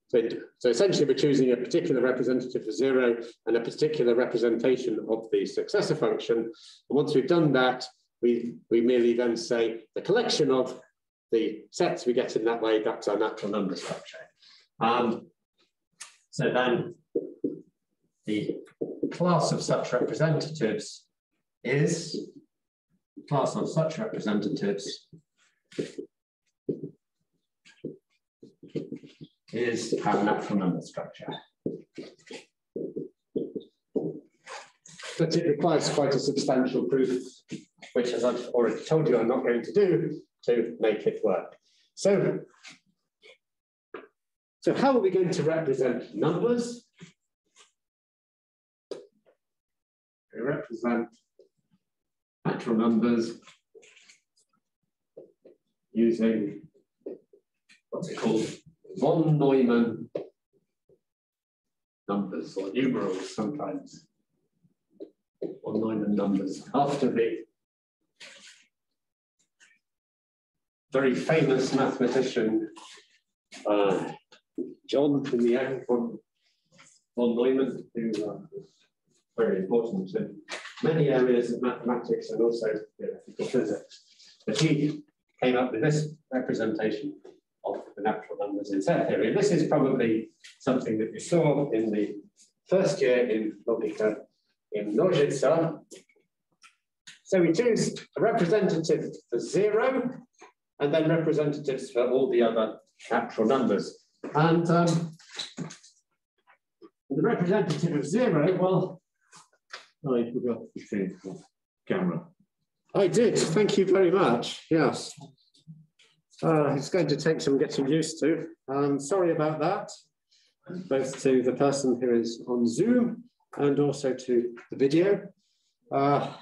So, so essentially we're choosing a particular representative for zero and a particular representation of the successor function. And once we've done that, we, we merely then say the collection of the sets we get in that way, that's our natural number structure. Um, so then the class of such representatives is class of such representatives is our natural number structure. But it requires quite a substantial proof, which as I've already told you, I'm not going to do to make it work. So, so how are we going to represent numbers? We represent natural numbers using what's it called? Von Neumann numbers or numerals sometimes. Von Neumann numbers after the very famous mathematician uh, John von, von Neumann, who uh, was very important in many areas of mathematics and also theoretical physics. But he came up with this representation of the natural numbers in set theory. This is probably something that you saw in the first year in Logika in množice. So we choose a representative for zero and then representatives for all the other natural numbers. And um, the representative of zero, well, I forgot to change the camera. I did. Thank you very much. Yes. Uh, it's going to take some getting used to. Um, sorry about that, both to the person who is on Zoom and also to the video. Uh,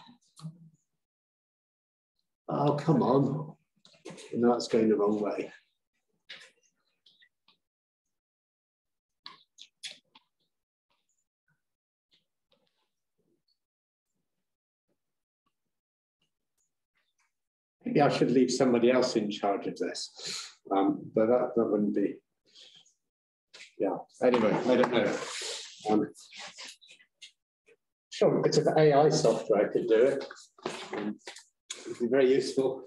oh, come on. No, it's going the wrong way. Maybe I should leave somebody else in charge of this, um, but that, that wouldn't be, yeah, anyway, I don't know. Um, sure, a bit of AI software could do it. Um, it'd be very useful.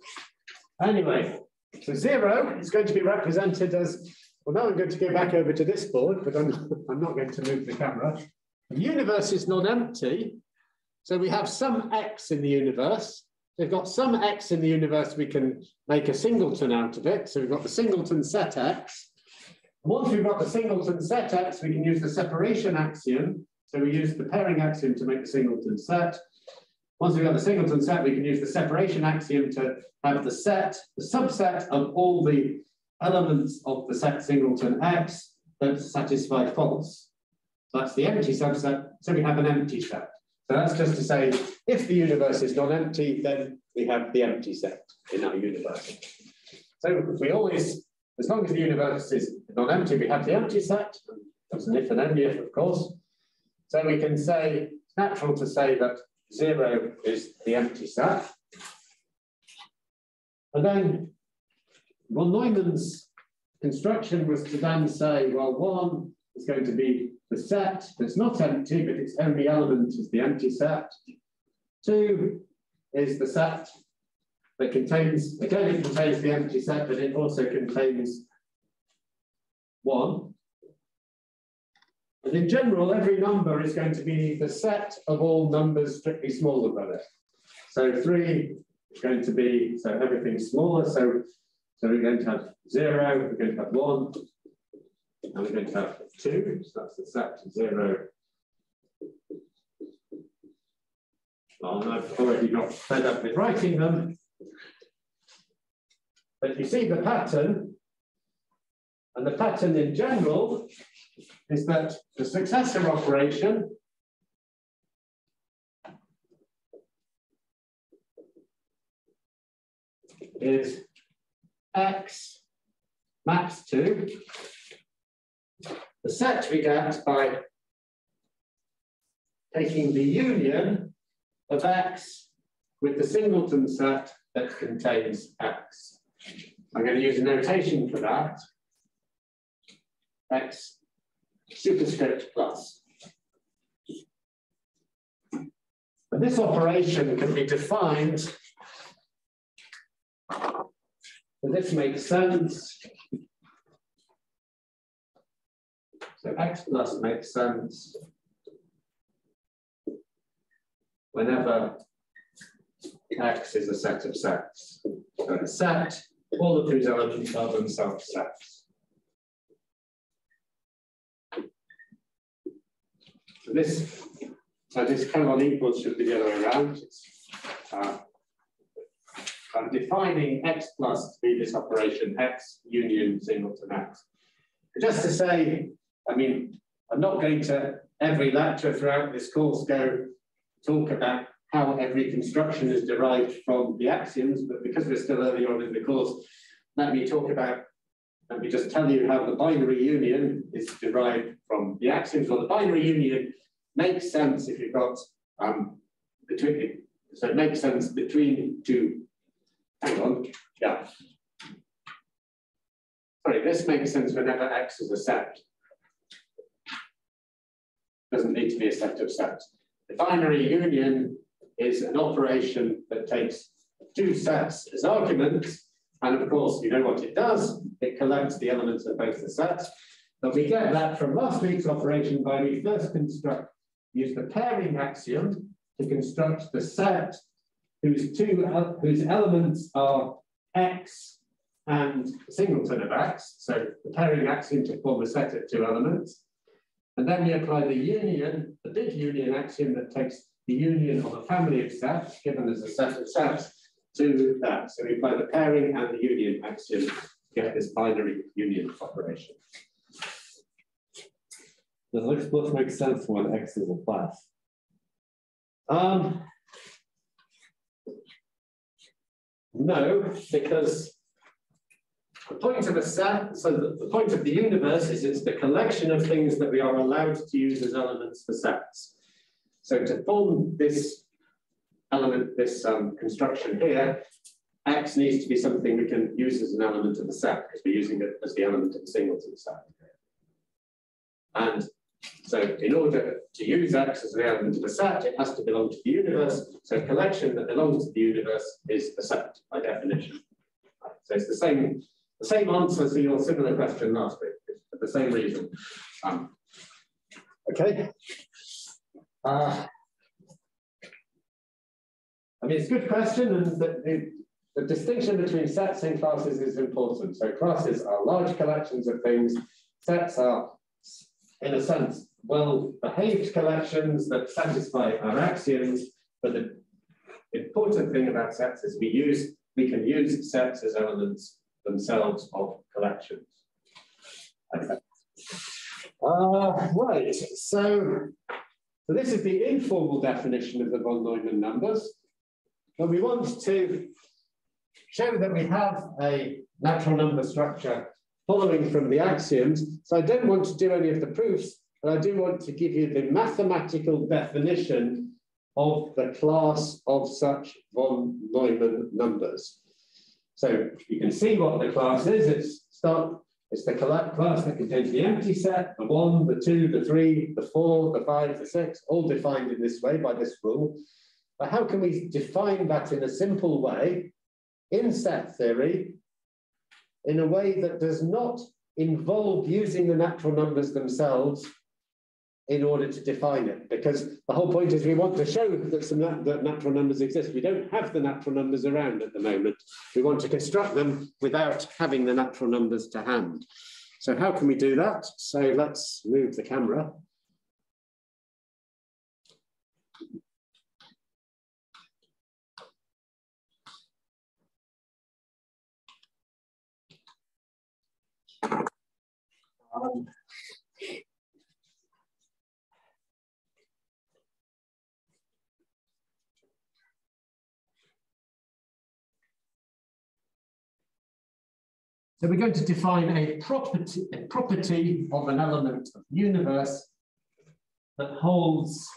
Anyway, so zero is going to be represented as, well, now I'm going to go back over to this board, but I'm, I'm not going to move the camera. The universe is not empty. So we have some X in the universe, we've got some x in the universe, we can make a singleton out of it. So we've got the singleton set x. Once we've got the singleton set x, we can use the separation axiom. So we use the pairing axiom to make the singleton set. Once we've got the singleton set, we can use the separation axiom to have the set, the subset of all the elements of the set singleton x that satisfy false. That's the empty subset. So we have an empty set. So that's just to say, if the universe is non-empty, then we have the empty set in our universe. So we always, as long as the universe is non-empty, we have the empty set. That's an if and only if, of course. So we can say, it's natural to say that zero is the empty set. And then von Neumann's construction was to then say, well, one is going to be the set that's not empty, but its only element is the empty set. Two is the set that contains, again, it contains the empty set, but it also contains one. And in general, every number is going to be the set of all numbers strictly smaller than it. So three is going to be, so everything's smaller. So, so we're going to have zero, we're going to have one, and we're going to have two, so that's the set to zero. Well, I've already got fed up with writing them. But you see the pattern, and the pattern in general is that the successor operation is x maps to the set we get by taking the union of x with the singleton set that contains X. I'm going to use a notation for that. X superscript plus. And this operation can be defined, so this makes sense. So X plus makes sense whenever X is a set of sets. So a set, all of whose elements are themselves sets. So this, so this kind of equals should be the other way around. Uh, I'm defining x plus to be this operation x union singleton x. Just to say, I mean, I'm not going to every lecture throughout this course go talk about how every construction is derived from the axioms, but because we're still early on in the course, let me talk about, let me just tell you how the binary union is derived from the axioms. Well, the binary union makes sense if you've got um, between, so it makes sense between two, hang on, yeah. Sorry, this makes sense whenever X is a set. Doesn't need to be a set of sets. The binary union is an operation that takes two sets as arguments. And of course, you know what it does. It collects the elements of both the sets. But we get that from last week's operation by we first construct, use the pairing axiom to construct the set whose two whose elements are x and singleton of x. So the pairing axiom to form a set of two elements. And then we apply the union, the big union axiom that takes the union of a family of sets, given as a set of sets, to that. So we apply the pairing and the union axiom to get this binary union operation. Does X plus make sense when X is a class? Um, no, because the point of a set, so the, the, point of the universe is it's the collection of things that we are allowed to use as elements for sets. So to form this element, this um, construction here, X needs to be something we can use as an element of the set because we're using it as the element of the singleton set. And so in order to use X as an element of a set, it has to belong to the universe. So a collection that belongs to the universe is a set by definition. So it's the same the same answer to your similar question last week, for the same reason. Um, okay. Uh, I mean, it's a good question, and the, the, the, distinction between sets and classes is important. So classes are large collections of things. Sets are, in a sense, well-behaved collections that satisfy our axioms. But the important thing about sets is we use we can use sets as elements themselves of collections. Okay. Uh, right, so, so this is the informal definition of the von Neumann numbers. And we want to show that we have a natural number structure following from the axioms. So I don't want to do any of the proofs, but I do want to give you the mathematical definition of the class of such von Neumann numbers. So you can see what the class is. It's start. It's the class that contains the empty set, the one, the two, the three, the four, the five, the six, all defined in this way by this rule. But how can we define that in a simple way in set theory in a way that does not involve using the natural numbers themselves in order to define it. Because the whole point is we want to show that some that natural numbers exist. We don't have the natural numbers around at the moment. We want to construct them without having the natural numbers to hand. So how can we do that? So let's move the camera. Um, So we're going to define a property, a property of an element of the universe that holds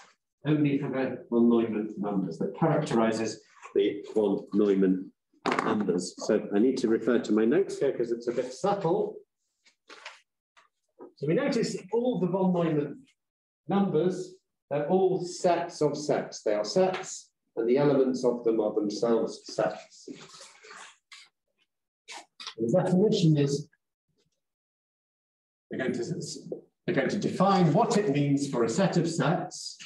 only for the von Neumann numbers, that characterizes the von Neumann numbers. So I need to refer to my notes here because it's a bit subtle. So we notice all the von Neumann numbers, they're all sets of sets. They are sets and the elements of them are themselves sets. The definition is we're going to, we're going to define what it means for a set of sets.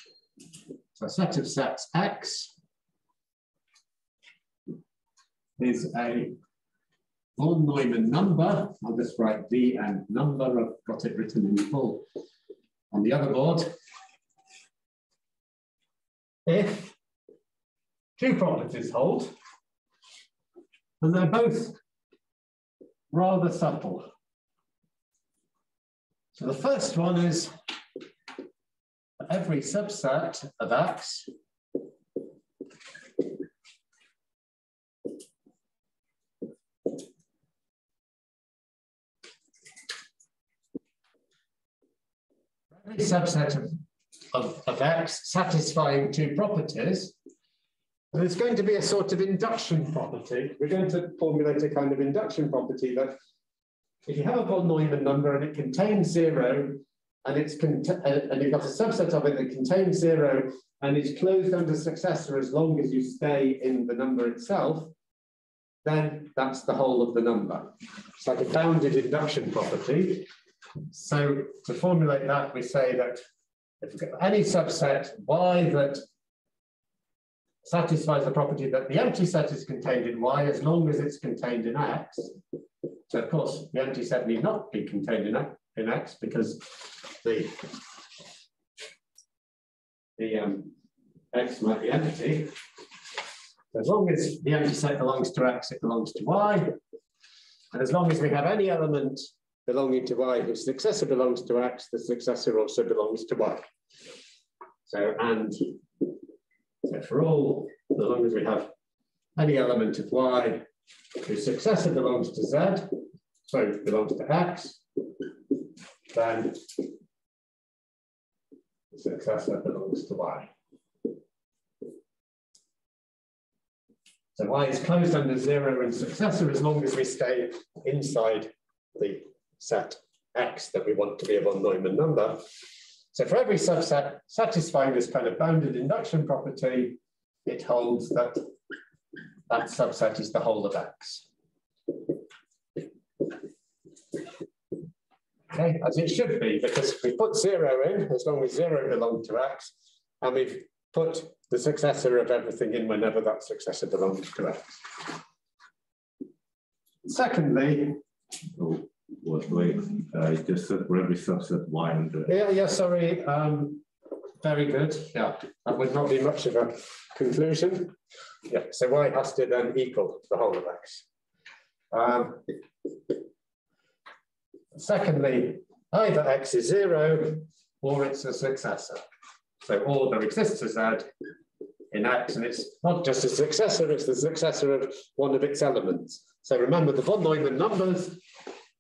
So a set of sets X is a von Neumann number. I'll just write V and number. I've got it written in full on the other board. If two properties hold, and they're both rather subtle. So the first one is every subset of X every subset of, of, of X satisfying two properties, there's going to be a sort of induction property. We're going to formulate a kind of induction property that if you have a von Neumann number and it contains zero, and it's uh, and you've got a subset of it that contains zero and is closed under successor as long as you stay in the number itself, then that's the whole of the number. It's like a bounded induction property. So to formulate that, we say that if any subset Y that satisfies the property that the empty set is contained in Y as long as it's contained in X. So of course, the empty set need not be contained in, in X because the, the um, X might be empty. As long as the empty set belongs to X, it belongs to Y. And as long as we have any element belonging to Y whose successor belongs to X, the successor also belongs to Y. So, and so for all, as long as we have any element of y whose successor belongs to z, so belongs to x, then the successor belongs to y. So y is closed under zero and successor as long as we stay inside the set x that we want to be a von Neumann number. So for every subset satisfying this kind of bounded induction property, it holds that that subset is the whole of X. Okay, as it should be, because if we put zero in, as long as zero belongs to X, and we've put the successor of everything in whenever that successor belongs to X. Secondly, was wait, uh, just said for every subset y under. Yeah, yeah, sorry. Um, very good. Yeah, that would not be much of a conclusion. Yeah, so y has to then equal the whole of x. Um, secondly, either x is zero or it's a successor. So all there exists is that in x, and it's not just a successor, it's the successor of one of its elements. So remember the von Neumann numbers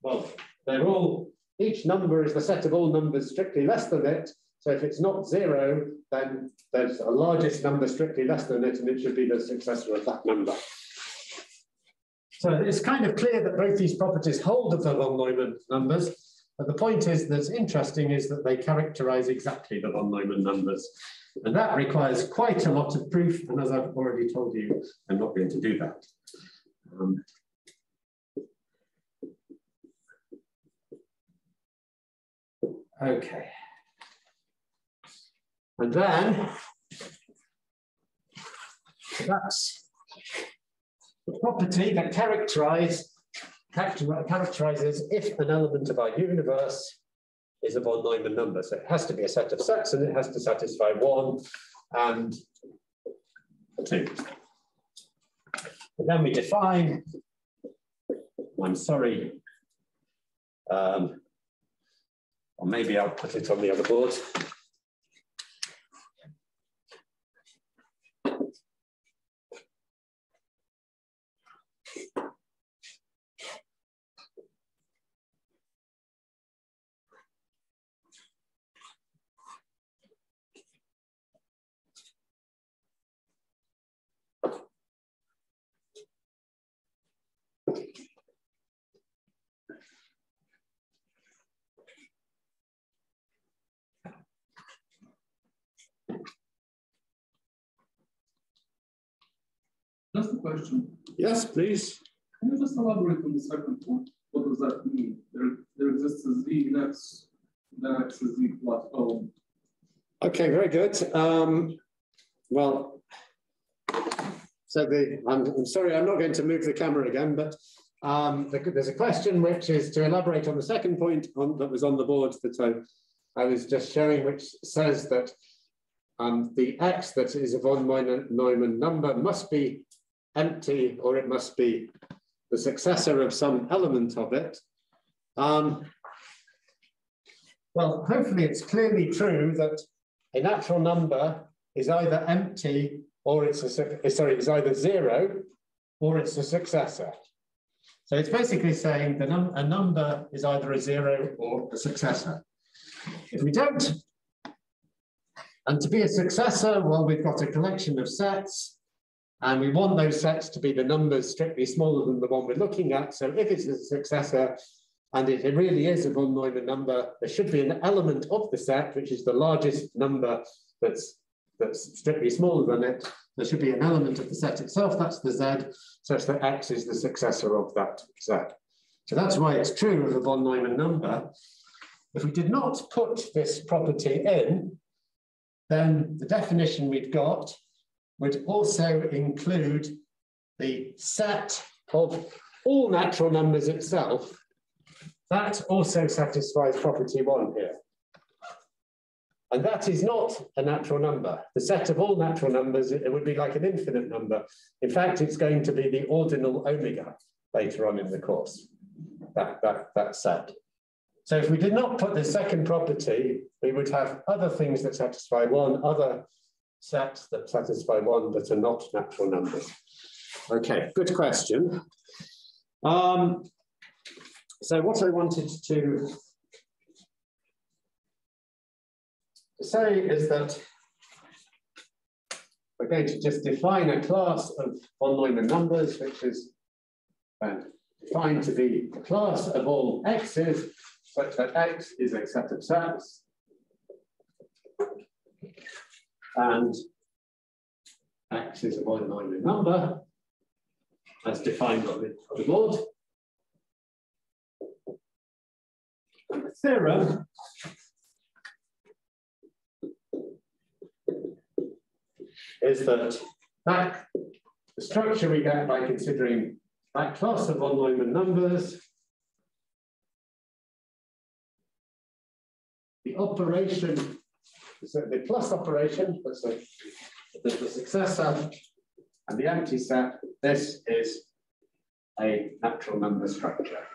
well, they're all, each number is the set of all numbers strictly less than it. So if it's not zero, then there's a largest number strictly less than it, and it should be the successor of that number. So it's kind of clear that both these properties hold of the von Neumann numbers, but the point is that's interesting is that they characterize exactly the von Neumann numbers. And that requires quite a lot of proof. And as I've already told you, I'm not going to do that. Um, Okay. And then that's the property that characterize, characterizes if an element of our universe is a von Neumann number. So it has to be a set of sets and it has to satisfy one and two. And then we define, I'm sorry, um, or maybe I'll put it on the other board. Question. Yes, please. Can you just elaborate on the second point? What does that mean? There, there exists a z next, the next z plus O. Okay, very good. Um, well, so the, I'm, I'm sorry, I'm not going to move the camera again, but um, the, there's a question which is to elaborate on the second point on, that was on the board that I, I was just showing, which says that um, the x that is a von Neumann number must be empty or it must be the successor of some element of it. Um, well, hopefully it's clearly true that a natural number is either empty or it's a, sorry, it's either zero or it's a successor. So it's basically saying the num a number is either a zero or a successor. If we don't, and to be a successor, well, we've got a collection of sets and we want those sets to be the numbers strictly smaller than the one we're looking at. So if it's a successor, and if it really is a von Neumann number, there should be an element of the set, which is the largest number that's, that's strictly smaller than it. There should be an element of the set itself, that's the Z, such that X is the successor of that Z. So that's why it's true of a von Neumann number. If we did not put this property in, then the definition we've got would also include the set of all natural numbers itself. That also satisfies property one here. And that is not a natural number. The set of all natural numbers, it would be like an infinite number. In fact, it's going to be the ordinal omega later on in the course, that, that, that set. So if we did not put the second property, we would have other things that satisfy one, other sets that satisfy one that are not natural numbers? Okay, good question. Um, so what I wanted to say is that we're going to just define a class of von Neumann numbers, which is uh, defined to be a class of all x's, such that x is a set of sets and x is a von Neumann number as defined on the, on the board. And the theorem is that that the structure we get by considering that class of von Neumann numbers, the operation so the plus operation, that's the, the successor, and the empty set, this is a natural number structure.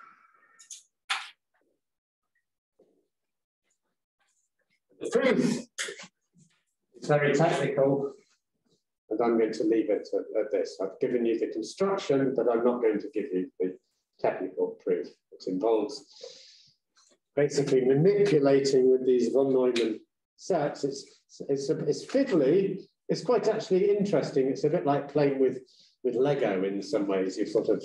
The proof is very technical, and I'm going to leave it at, at, this. I've given you the construction, but I'm not going to give you the technical proof. It involves basically manipulating with these von Neumann sets. It's, it's, it's fiddly. It's quite actually interesting. It's a bit like playing with, with Lego in some ways. You're sort of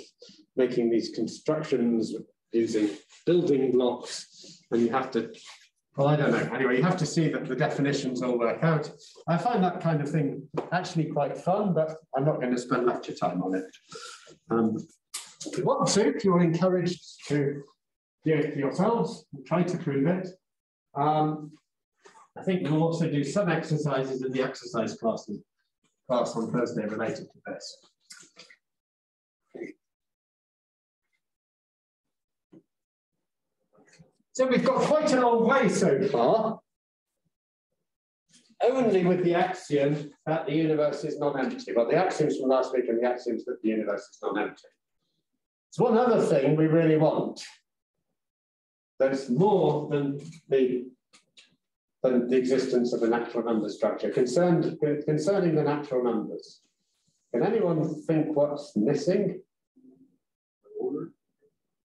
making these constructions using building blocks and you have to, well, I don't know. Anyway, you have to see that the definitions all work out. I find that kind of thing actually quite fun, but I'm not going to spend lecture time on it. Um, if you want to, you're encouraged to do it for yourselves, try to prove it. Um, I think we'll also do some exercises in the exercise classes, class on Thursday related to this. So we've got quite a long way so far, only with the axiom that the universe is non-empty. Well, the axioms from last week and the axioms that the universe is non-empty. There's one other thing we really want. There's more than the than the existence of a natural number structure. Concerned, concerning the natural numbers, can anyone think what's missing?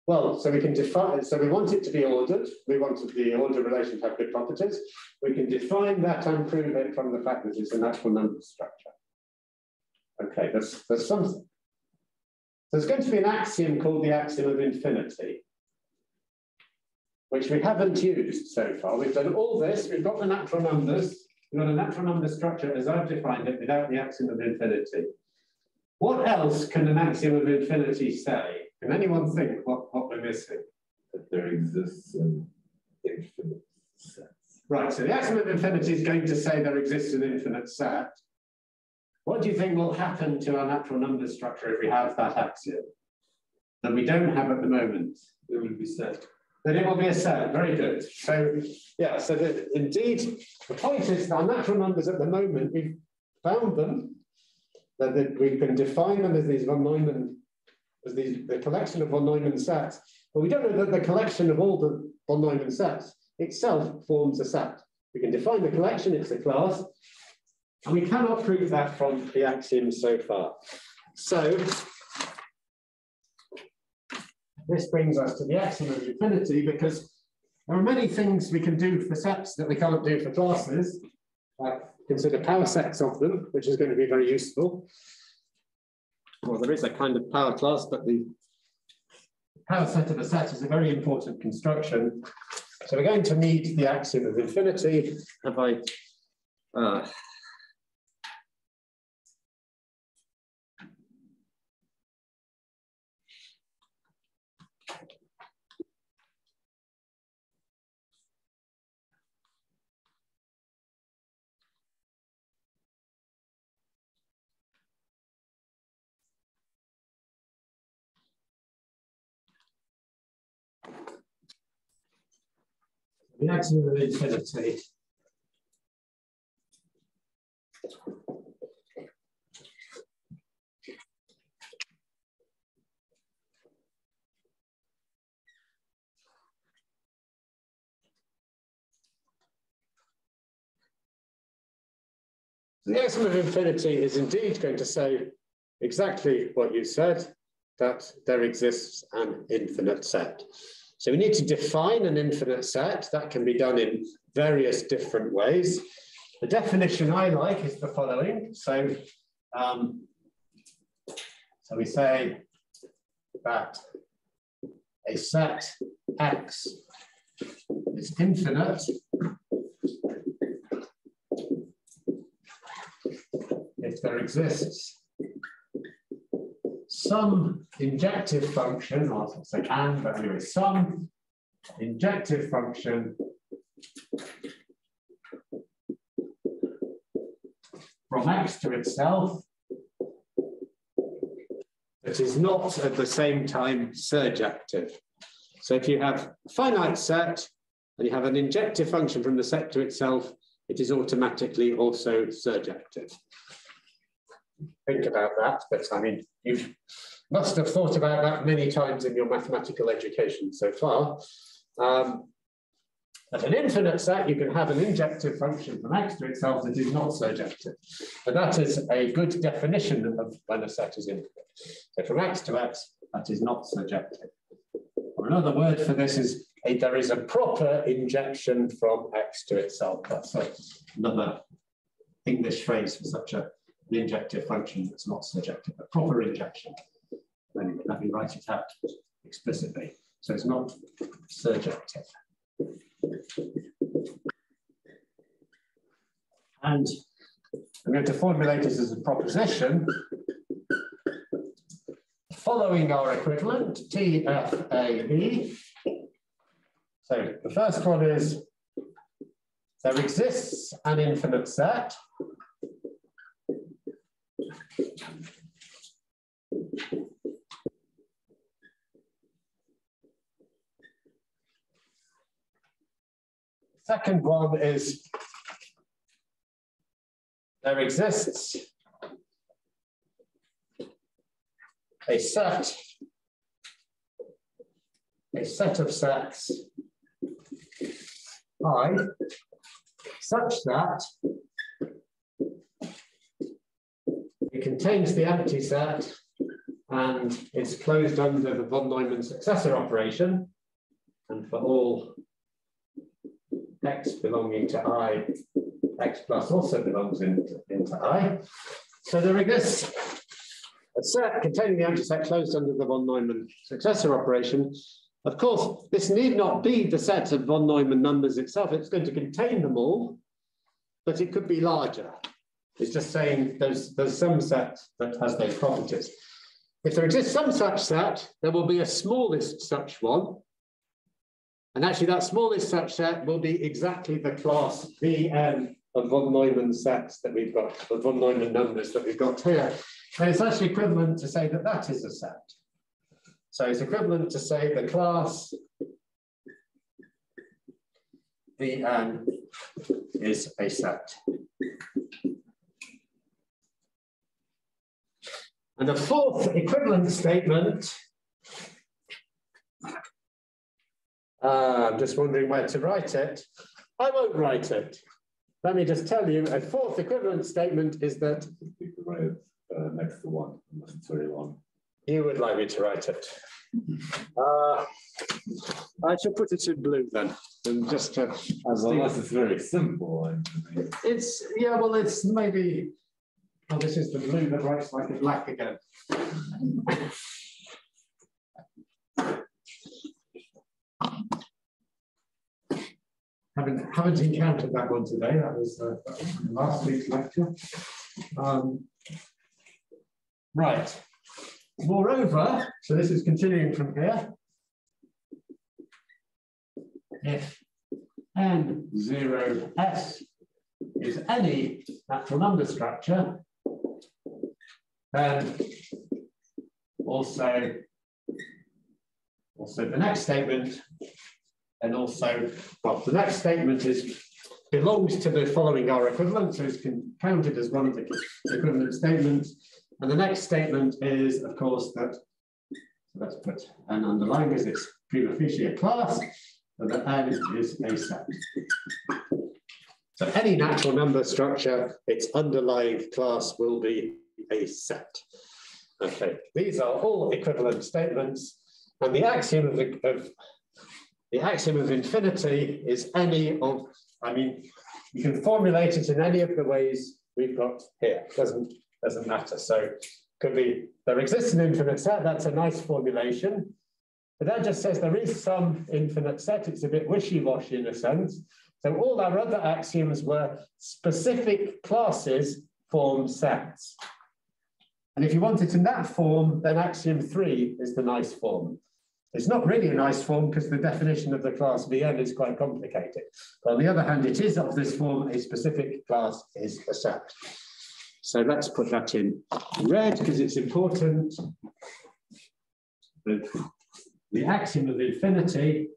Well, so we can define, so we want it to be ordered. We want the order relation to have good properties. We can define that and prove it from the fact that it's a natural number structure. Okay, there's, there's some, there's going to be an axiom called the axiom of infinity which we haven't used so far. We've done all this, we've got the natural numbers, we've got a natural number structure as I've defined it without the axiom of infinity. What else can an axiom of infinity say? Can anyone think what, what we're missing? That there exists an infinite set. Right, so the axiom of infinity is going to say there exists an infinite set. What do you think will happen to our natural number structure if we have that axiom? That we don't have at the moment. It will be set. Then it will be a set, very good. So yeah, so that indeed, the point is that our natural numbers at the moment, we've found them, that, that we can define them as these von Neumann, as these, the collection of von Neumann sets, but we don't know that the collection of all the von Neumann sets itself forms a set. We can define the collection, it's a class, and we cannot prove that from the axioms so far. So this brings us to the axiom of infinity because there are many things we can do for sets that we can't do for classes. Like consider power sets of them, which is going to be very useful. Well, there is a kind of power class, but the power set of a set is a very important construction. So we're going to need the axiom of infinity. Have I uh, infinity. The axiom of infinity is indeed going to say exactly what you said, that there exists an infinite set. So we need to define an infinite set. That can be done in various different ways. The definition I like is the following. So, um, so we say that a set X is infinite if there exists some injective function, or I'll say and, but anyway, some injective function from x to itself that is not at the same time surjective. So if you have a finite set and you have an injective function from the set to itself, it is automatically also surjective think about that, but I mean, you must have thought about that many times in your mathematical education so far. Um, at an infinite set, you can have an injective function from x to itself that is not surjective. And that is a good definition of when a set is infinite. So from x to x, that is not surjective. Or another word for this is a, there is a proper injection from x to itself. That's another English phrase for such a an injective function that's not surjective, a proper injection. Anyway, let me write it out explicitly. So it's not surjective. And I'm going to formulate this as a proposition following our equivalent, TFAE. So the first one is there exists an infinite set Second one is there exists a set, a set of sets I such that it contains the empty set and it's closed under the von Neumann successor operation. And for all x belonging to i, x plus also belongs into, i. So there exists a set containing the empty set closed under the von Neumann successor operation. Of course, this need not be the set of von Neumann numbers itself. It's going to contain them all, but it could be larger. It's just saying there's, there's some set that has those properties. If there exists some such set, there will be a smallest such one. And actually that smallest such set will be exactly the class Vn of von Neumann sets that we've got, the von Neumann numbers that we've got here. And it's actually equivalent to say that that is a set. So it's equivalent to say the class Vn is a set. And the fourth equivalent statement, uh, I'm just wondering where to write it. I won't write it. Let me just tell you, a fourth equivalent statement is that... You could write it uh, next to one, unless it's very long. You would like me to write it. Uh, I shall put it in blue then, and just to... As long as it's very simple. I mean, It's, yeah, well, it's maybe, oh, this is the blue that writes like a black again. Haven't, haven't encountered that one today. That was uh, last week's lecture. Um, right. Moreover, so this is continuing from here. If n0s is any natural number structure, then also, also the next statement, and also, well, the next statement is belongs to the following R equivalent, so it's counted as one of the equivalent statements. And the next statement is, of course, that, so let's put an underline as it's prima facie class, and that n is a set. So any natural number structure, its underlying class will be a set. Okay, these are all equivalent statements, and the axiom of, the, of the axiom of infinity is any of, I mean, you can formulate it in any of the ways we've got here. Doesn't doesn't matter. So could be there exists an infinite set. That's a nice formulation. But that just says there is some infinite set. It's a bit wishy-washy in a sense. So all our other axioms were specific classes form sets. And if you want it in that form, then axiom three is the nice form. It's not really a nice form because the definition of the class Vn is quite complicated. But on the other hand, it is of this form, a specific class is a set. So let's put that in red because it's important. The, the axiom of infinity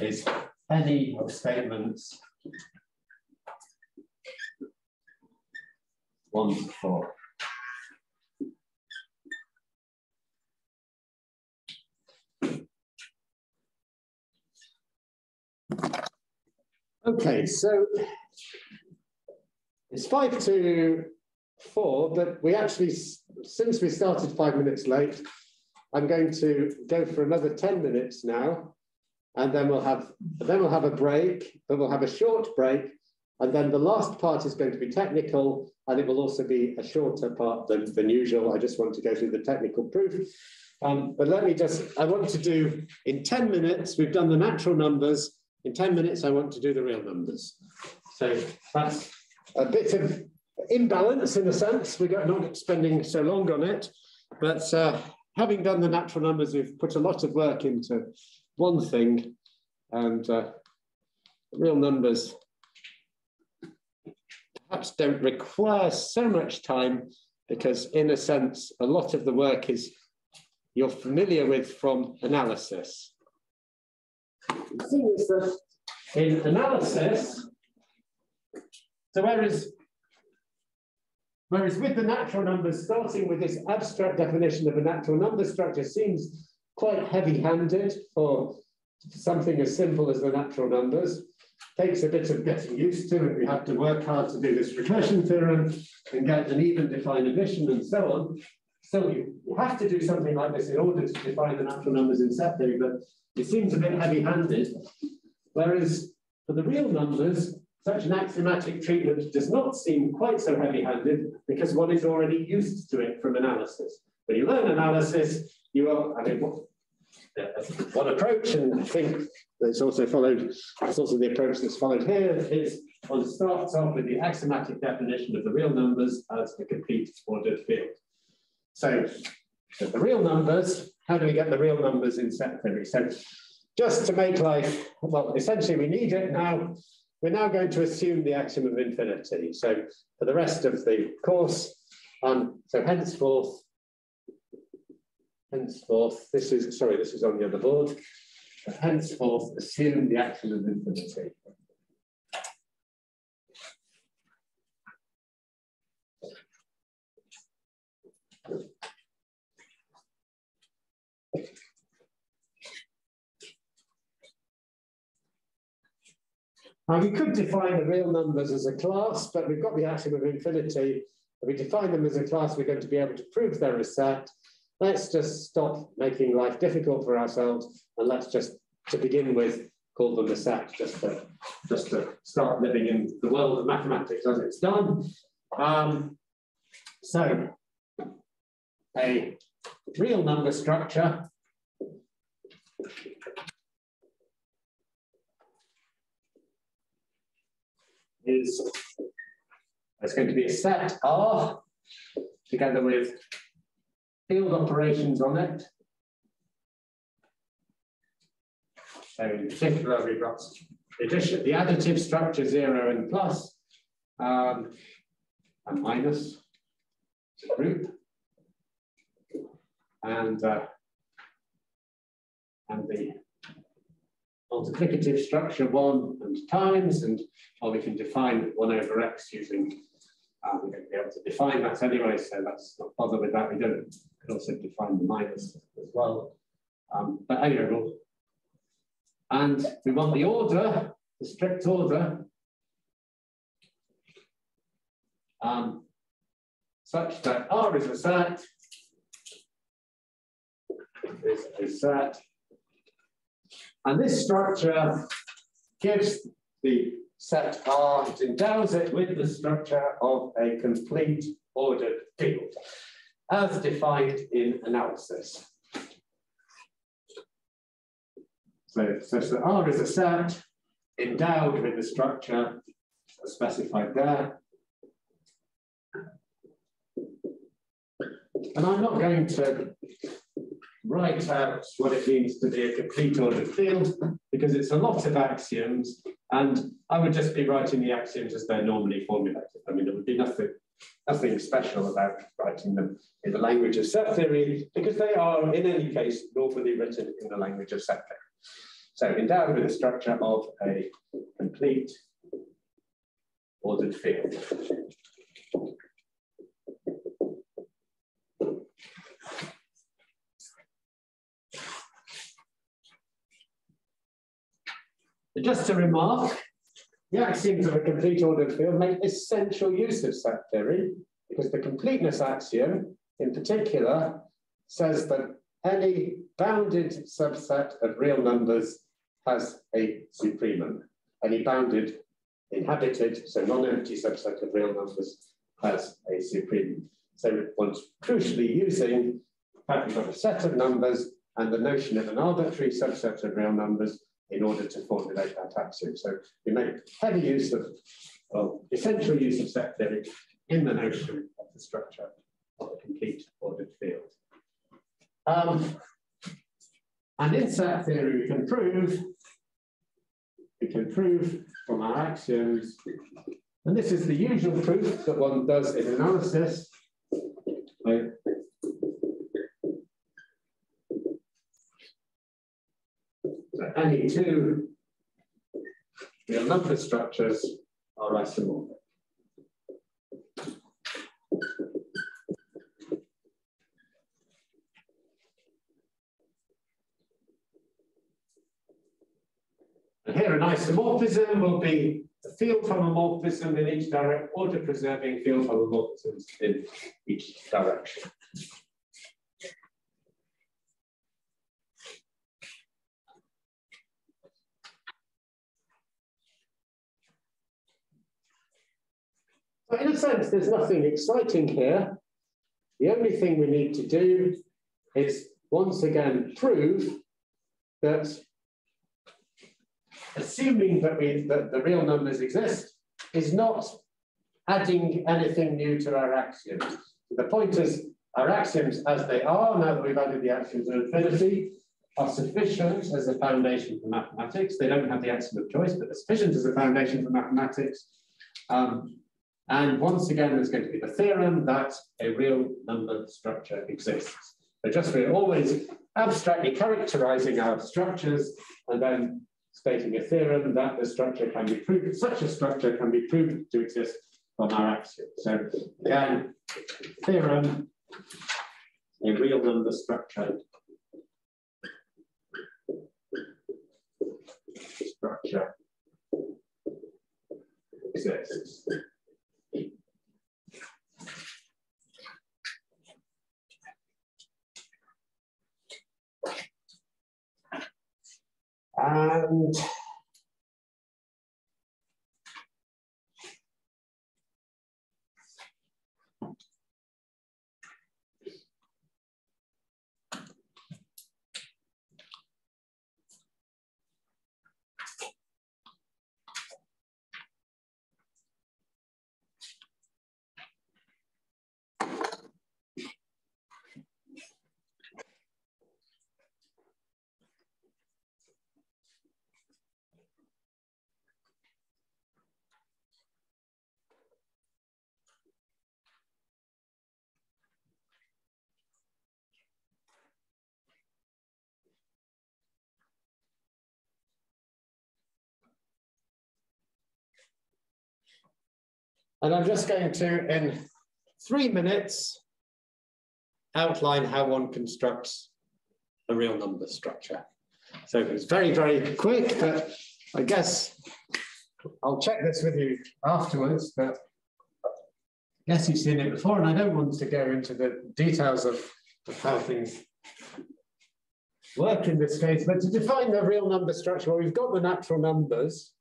is any of statements one to four. Okay, so it's five to four, but we actually, since we started five minutes late, I'm going to go for another 10 minutes now, and then we'll have then we'll have a break, then we'll have a short break, and then the last part is going to be technical, and it will also be a shorter part than, than usual. I just want to go through the technical proof. Um, but let me just, I want to do, in 10 minutes, we've done the natural numbers. In 10 minutes, I want to do the real numbers. So that's a bit of imbalance in a sense. We're not spending so long on it, but uh, having done the natural numbers, we've put a lot of work into one thing and uh, real numbers perhaps don't require so much time because in a sense, a lot of the work is you're familiar with from analysis. The thing is that in analysis, so whereas, whereas with the natural numbers, starting with this abstract definition of a natural number structure seems quite heavy-handed for something as simple as the natural numbers takes a bit of getting used to, and we have to work hard to do this recursion theorem and get an even defined addition and so on. So you, have to do something like this in order to define the natural numbers in set theory, but it seems a bit heavy-handed. Whereas for the real numbers, such an axiomatic treatment does not seem quite so heavy-handed because one is already used to it from analysis. When you learn analysis, you are, I mean, one approach, and I think it's also followed, it's also the approach that's followed here, is one starts off with the axiomatic definition of the real numbers as a complete ordered field. So the real numbers, how do we get the real numbers in set theory? So just to make life, well, essentially we need it now. We're now going to assume the axiom of infinity. So for the rest of the course, um, so henceforth, henceforth, this is, sorry, this is on the other board. Henceforth, assume the axiom of infinity. Now we could define the real numbers as a class, but we've got the axiom of infinity. If we define them as a class, we're going to be able to prove they're a set. Let's just stop making life difficult for ourselves and let's just, to begin with, call them a set, just to, just to start living in the world of mathematics as it's done. Um, so, a real number structure is there's going to be a set R together with field operations on it. So in particular, we've got the, addition, the additive structure zero and plus, um, and minus group, and uh, and the multiplicative structure one and times, and or we can define one over x using, uh, we're going to be able to define that anyway, so let's not bother with that. We don't, we can also define the minus as well. Um, but anyway, we'll, and we want the order, the strict order, um, such that R is a set, is a set and this structure gives the set R, it endows it with the structure of a complete ordered field, as defined in analysis. So such that R is a set endowed with the structure specified there. And I'm not going to write out what it means to be a complete ordered field because it's a lot of axioms and I would just be writing the axioms as they're normally formulated. I mean, there would be nothing, nothing special about writing them in the language of set theory because they are, in any case, normally written in the language of set theory. So endowed with a structure of a complete ordered field. Just to remark, the axioms of a complete ordered field make essential use of set theory because the completeness axiom, in particular, says that any bounded subset of real numbers has a supremum. Any bounded inhabited, so non-empty subset of real numbers has a supremum. So one's crucially using the fact we've got a set of numbers and the notion of an arbitrary subset of real numbers in order to formulate that axiom. So we make heavy use of, of essential use of set theory in the notion of the structure of a complete ordered field. Um, and in set theory, we can prove, we can prove from our axioms, and this is the usual proof that one does in analysis, 22, real number structures are isomorphic. And here an isomorphism will be a field homomorphism in each direct, order preserving field homomorphisms in each direction. But in a sense, there's nothing exciting here. The only thing we need to do is once again prove that assuming that we that the real numbers exist is not adding anything new to our axioms. The point is our axioms as they are, now that we've added the axioms of infinity, are sufficient as a foundation for mathematics. They don't have the axiom of choice, but they're sufficient as a foundation for mathematics. Um, and once again, there's going to be the theorem that a real number structure exists. So just we're always abstractly characterizing our structures and then stating a theorem that the structure can be proved, such a structure can be proven to exist from our axiom. So again, theorem, a real number structure structure exists. And And I'm just going to, in three minutes, outline how one constructs a real number structure. So it's very, very quick, but I guess I'll check this with you afterwards, but I guess you've seen it before, and I don't want to go into the details of, of how things work in this case, but to define the real number structure, well, we've got the natural numbers.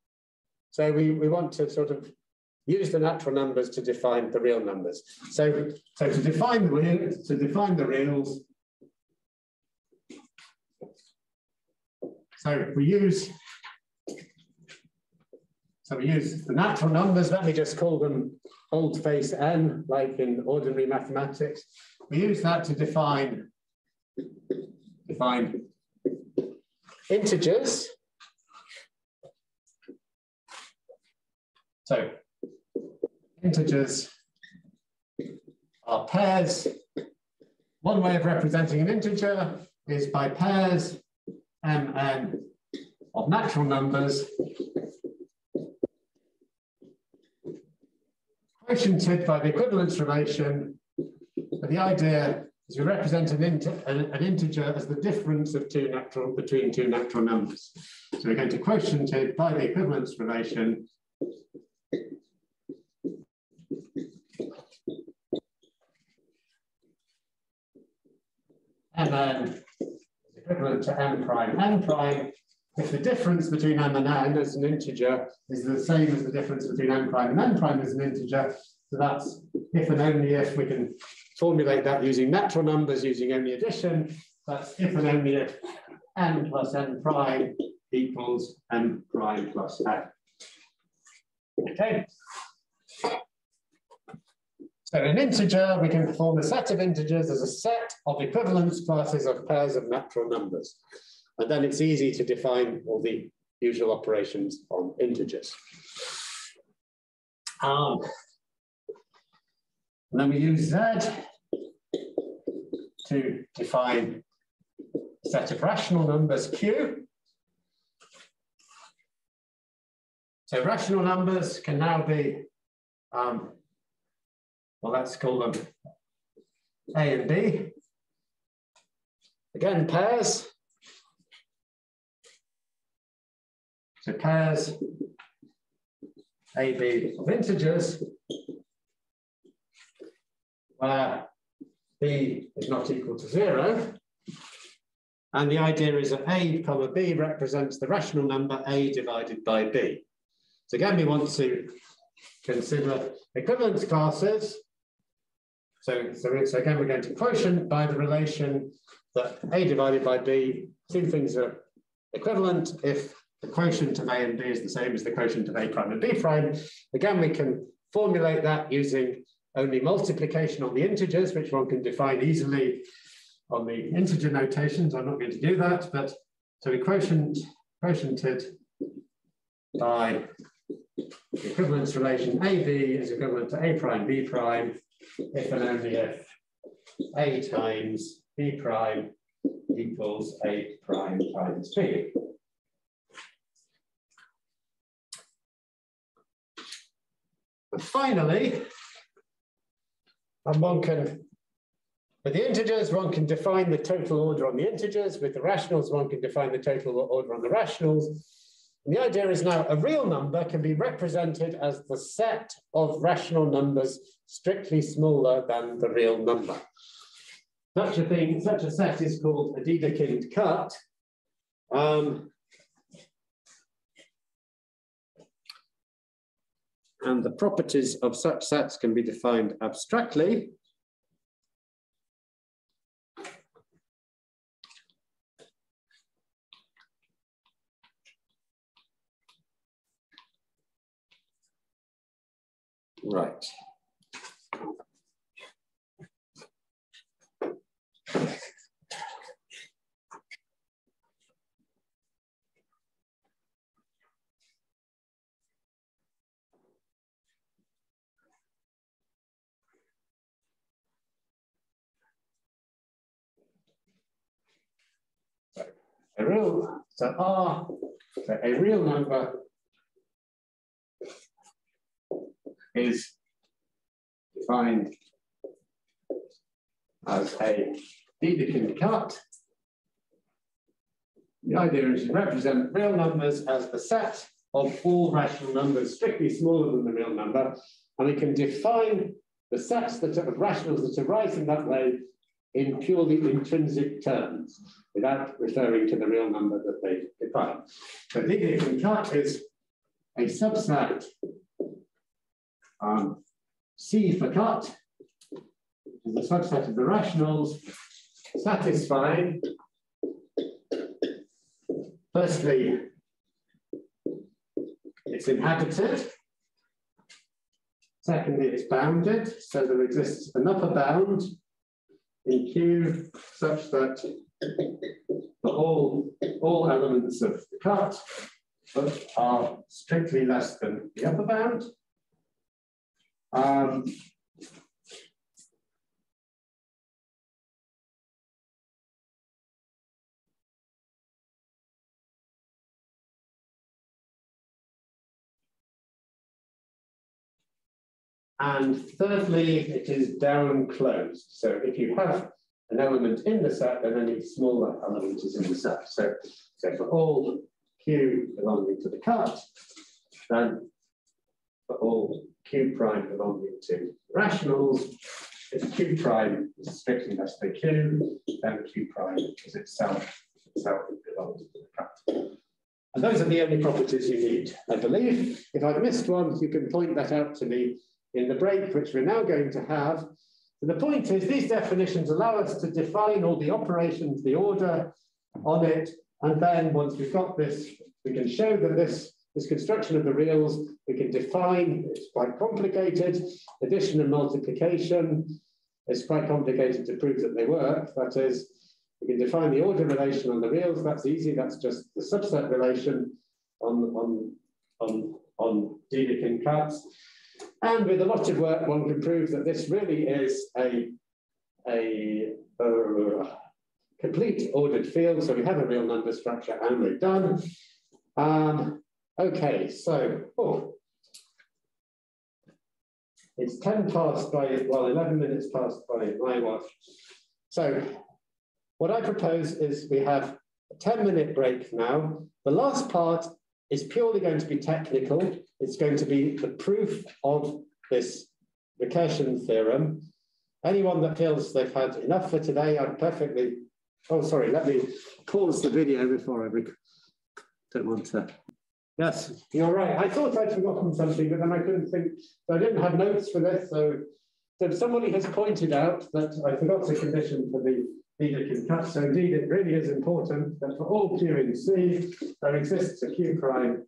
So we, we want to sort of use the natural numbers to define the real numbers. So, so to define the real, to define the reals, so we use so we use the natural numbers, let me just call them bold face n, like in ordinary mathematics. We use that to define, define integers. So integers are pairs. One way of representing an integer is by pairs mn of natural numbers quotiented by the equivalence relation. But the idea is we represent an, an, an, integer as the difference of two natural between two natural numbers. So we're going to quotient it by the equivalence relation and then equivalent to n prime. n prime, if the difference between m and n as an integer is the same as the difference between n prime and n prime as an integer, so that's if and only if we can formulate that using natural numbers, using only addition, that's if and only if n plus n prime equals n prime plus n. Okay. So an integer, we can form a set of integers as a set of equivalence classes of pairs of natural numbers. And then it's easy to define all the usual operations on integers. Um, and then we use Z to define a set of rational numbers Q. So rational numbers can now be um, well, let's call them A and B. Again, pairs. So pairs AB of integers where B is not equal to zero. And the idea is that A comma B represents the rational number A divided by B. So again, we want to consider equivalence classes so, so, so again, we're going to quotient by the relation that A divided by B, two things are equivalent if the quotient of A and B is the same as the quotient of A prime and B prime. Again, we can formulate that using only multiplication on the integers, which one can define easily on the integer notations. I'm not going to do that, but so we quotient, quotiented by the equivalence relation AB is equivalent to A prime B prime if and only if A times B prime equals A prime times B. Finally, and one can, with the integers, one can define the total order on the integers. With the rationals, one can define the total order on the rationals. And the idea is now a real number can be represented as the set of rational numbers strictly smaller than the real number. Such a thing, such a set is called a Dedekind cut. Um, and the properties of such sets can be defined abstractly. Right. a real, so R, so a real number is defined as a Dedekind cut. The idea is to represent real numbers as the set of all rational numbers strictly smaller than the real number, and we can define the sets that are rationals that arise in that way in purely intrinsic terms without referring to the real number that they define. So Dedekind cut is a subset um, C for cut, is a subset of the rationals satisfying firstly it's inhabited secondly it's bounded so there exists an upper bound in Q such that all, all elements of the cut are strictly less than the upper bound. Um, And thirdly, it is down closed. So if you have an element in the set, then any smaller element is in the set. So, so for all Q belonging to the cut, then for all Q prime belonging to rationals, if Q prime is strictly less than Q, then Q prime is itself, itself belongs to the cut. And those are the only properties you need, I believe. If I've missed one, you can point that out to me in the break, which we're now going to have. The point is these definitions allow us to define all the operations, the order on it. And then once we've got this, we can show that this, this construction of the reals, we can define, it's quite complicated, addition and multiplication. It's quite complicated to prove that they work. That is, we can define the order relation on the reals. That's easy. That's just the subset relation on, on, on, on Dedekind cuts. And with a lot of work, one can prove that this really is a, a, a complete ordered field. So we have a real number structure and we're done. Um, okay, so oh, it's 10 past by, well, 11 minutes past by my watch. So what I propose is we have a 10 minute break now. The last part is purely going to be technical. It's going to be the proof of this recursion theorem. Anyone that feels they've had enough for today, I'm perfectly, oh, sorry, let me pause the video before I don't want to. Yes, you're right. I thought I'd forgotten something, but then I couldn't think, so I didn't have notes for this. So, so somebody has pointed out that I forgot the condition for the Dedekind cut. So indeed, it really is important that for all Q in C, there exists a Q prime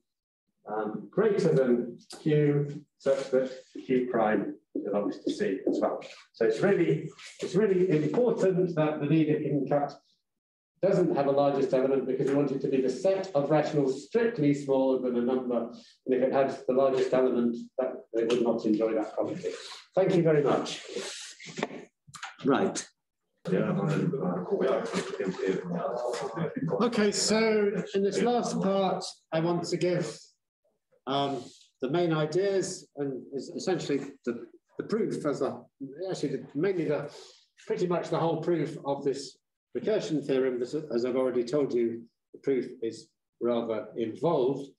um, greater than Q such that Q prime belongs to C as well. So it's really, it's really important that the Dedekind cut doesn't have a largest element because we want it to be the set of rationals strictly smaller than a number. And if it had the largest element, that they would not enjoy that property. Thank you very much. Right. Okay, so in this last part, I want to give um, the main ideas and essentially the, the proof as a, actually the, mainly the, pretty much the whole proof of this recursion theorem, as I've already told you, the proof is rather involved.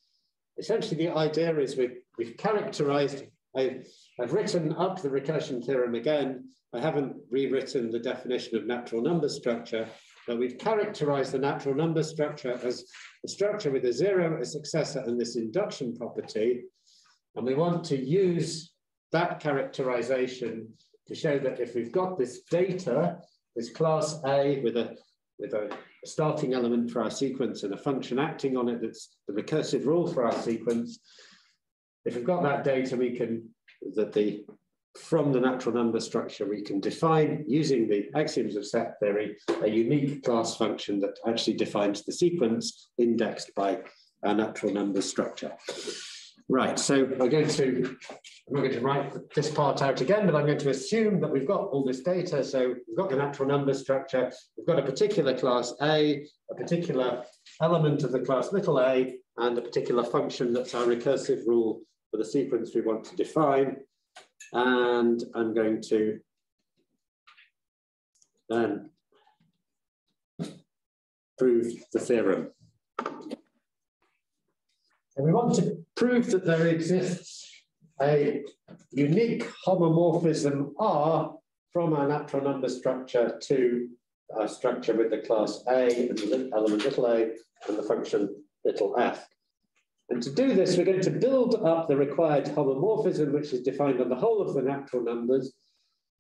Essentially, the idea is we, we've characterized, I, I've written up the recursion theorem again. I haven't rewritten the definition of natural number structure, but we've characterized the natural number structure as a structure with a zero, a successor, and this induction property. And we want to use that characterization to show that if we've got this data is class A with a with a, starting element for our sequence and a function acting on it that's the recursive rule for our sequence. If we've got that data, we can, that the, from the natural number structure, we can define, using the axioms of set theory, a unique class function that actually defines the sequence indexed by our natural number structure. Right, so I'm going to I'm not going to write this part out again, but I'm going to assume that we've got all this data. So we've got the natural number structure. We've got a particular class A, a particular element of the class little a, and a particular function that's our recursive rule for the sequence we want to define. And I'm going to then prove the theorem. And we want to prove that there exists a unique homomorphism R from our natural number structure to our structure with the class A and the element little a and the function little f. And to do this, we're going to build up the required homomorphism, which is defined on the whole of the natural numbers,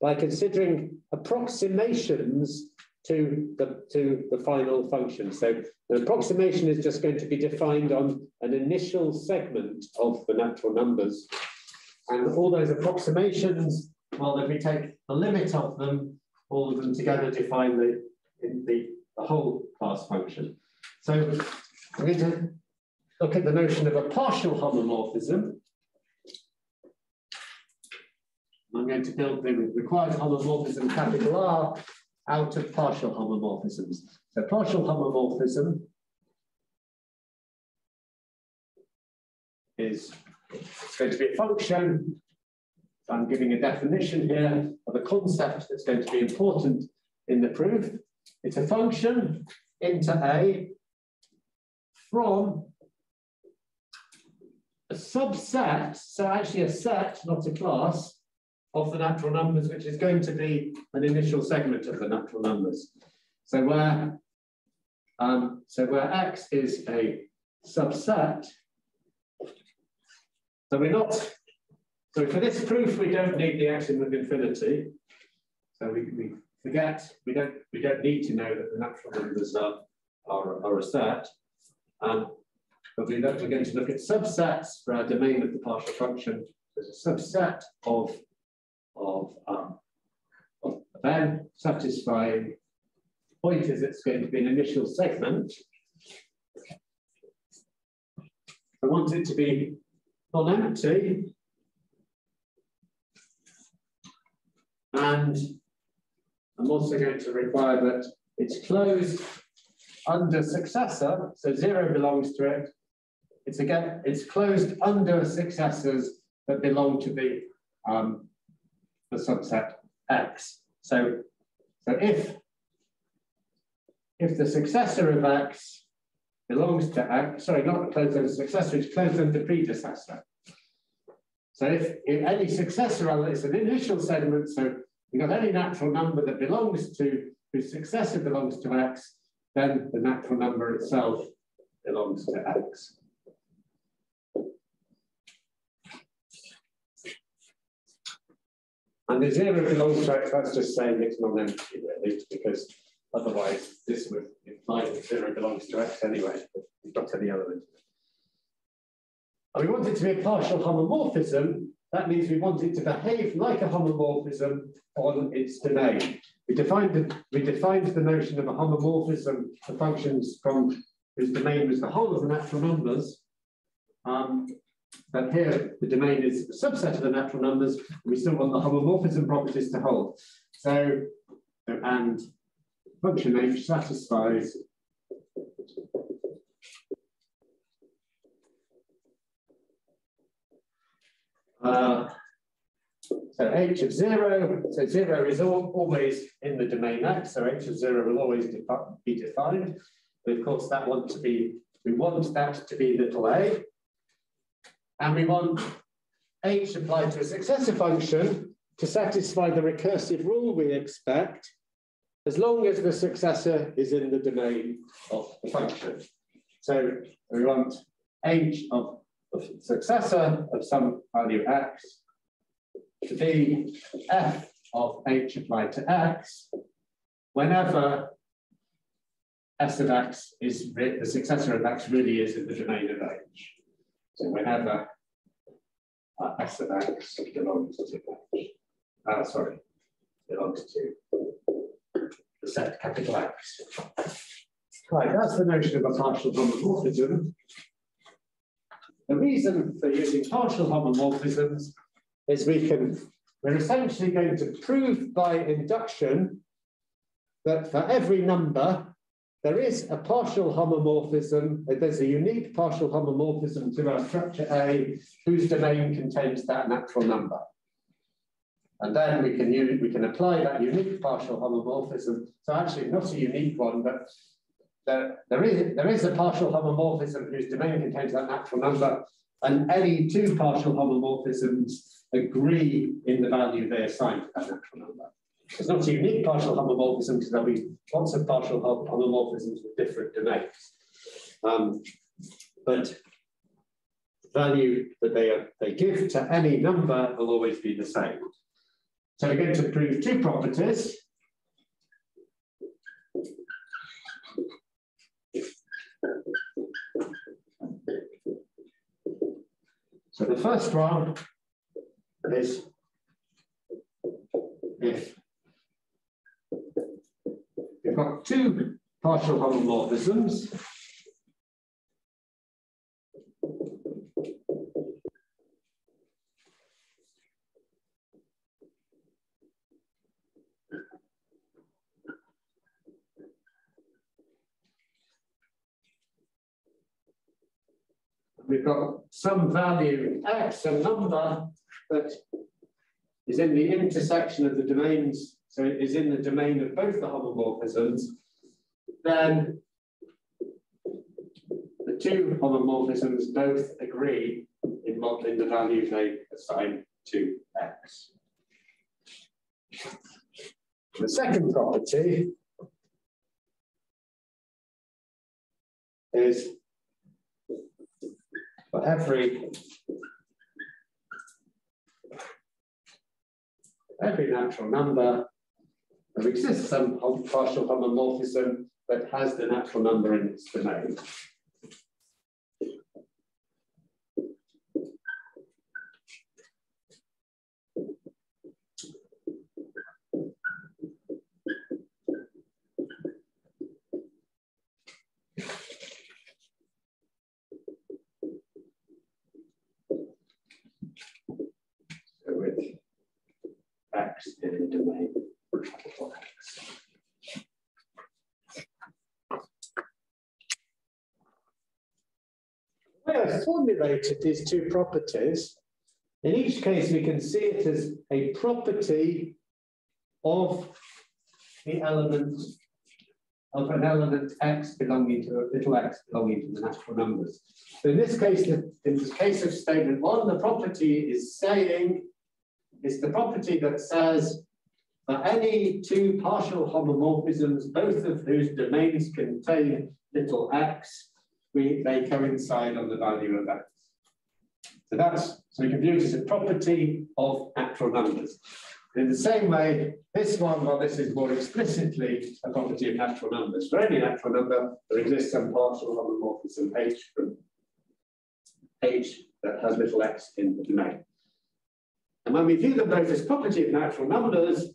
by considering approximations to the, to the final function. So the approximation is just going to be defined on an initial segment of the natural numbers. And all those approximations, well, if we take the limit of them, all of them together define the, the, the whole class function. So we're going to look at the notion of a partial homomorphism. I'm going to build the required homomorphism capital R out of partial homomorphisms. So partial homomorphism is going to be a function. I'm giving a definition here of a concept that's going to be important in the proof. It's a function into A from a subset, so actually a set, not a class, of the natural numbers, which is going to be an initial segment of the natural numbers. So where, um, so where x is a subset so we're not, so for this proof, we don't need the axiom of infinity. So we, we forget, we don't, we don't need to know that the natural numbers are, are, are a set. Um, but we we're going to look at subsets for our domain of the partial function. There's a subset of, of, um, of n satisfying point is it's going to be an initial segment. I want it to be non-empty. And I'm also going to require that it's closed under successor, so zero belongs to it. It's again, it's closed under successors that belong to the um, the subset X. So, so if if the successor of X belongs to, X, sorry, not the closed under successor, it's closed under predecessor. So if, if any successor element is an initial segment, so you've got any natural number that belongs to, whose successor belongs to x, then the natural number itself belongs to x. And the zero belongs to x, that's just saying it's non-empty really, because Otherwise, this would imply that zero belongs to X anyway, we've got any element. And we want it to be a partial homomorphism. That means we want it to behave like a homomorphism on its domain. We defined the, we defined the notion of a homomorphism for functions from whose domain was the whole of the natural numbers. Um, but here the domain is a subset of the natural numbers. we still want the homomorphism properties to hold. So, and function h satisfies uh, so h of zero, so zero is all, always in the domain x, so h of zero will always defi be defined. But of course, that want to be, we want that to be little a. And we want h applied to a successor function to satisfy the recursive rule we expect, as long as the successor is in the domain of the function. So we want h of the successor of some value x to be f of h applied to x whenever s of x is the successor of x really is in the domain of h. So whenever uh, s of x belongs to uh, sorry, belongs to the set capital X. Right, that's the notion of a partial homomorphism. The reason for using partial homomorphisms is we can, we're essentially going to prove by induction that for every number, there is a partial homomorphism, there's a unique partial homomorphism to our structure A whose domain contains that natural number. And then we can use, we can apply that unique partial homomorphism. So actually not a unique one, but there, there, is, there is a partial homomorphism whose domain contains that natural number, and any two partial homomorphisms agree in the value they assign to that natural number. It's not a unique partial homomorphism because there'll be lots of partial homomorphisms with different domains. Um, but the value that they, are, they give to any number will always be the same. So we're going to prove two properties. So the first one is if you've got two partial homomorphisms, we've got some value x, some number that is in the intersection of the domains, so it is in the domain of both the homomorphisms, then the two homomorphisms both agree in modeling the values they assign to x. The second property is for every every natural number, there exists some partial homomorphism that has the natural number in its domain. in the domain The way These two properties, in each case we can see it as a property of the element of an element x belonging to little x belonging to the natural numbers. So in this case, in this case of statement one, the property is saying is the property that says for any two partial homomorphisms, both of whose domains contain little x, we, they coincide on the value of x. So that's so we can view it as a property of natural numbers. In the same way, this one, well, this is more explicitly a property of natural numbers. For any natural number, there exists some partial homomorphism H from H that has little x in the domain. And when we view them both as property of natural numbers,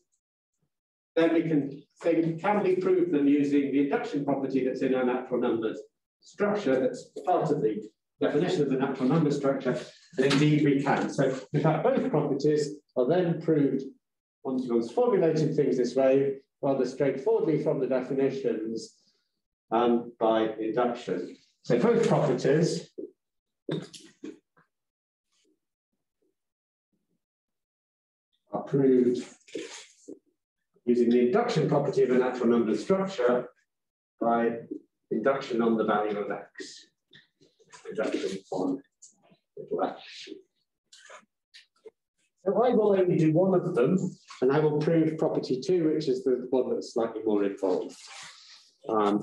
then we can say, can we prove them using the induction property that's in our natural numbers structure that's part of the definition of the natural number structure? And indeed we can. So in fact, both properties are then proved once one's formulated things this way, rather straightforwardly from the definitions um, by induction. So both properties are proved using the induction property of a natural number structure by induction on the value of x. Induction on little x. So I will only do one of them, and I will prove property two, which is the one that's slightly more involved. Um,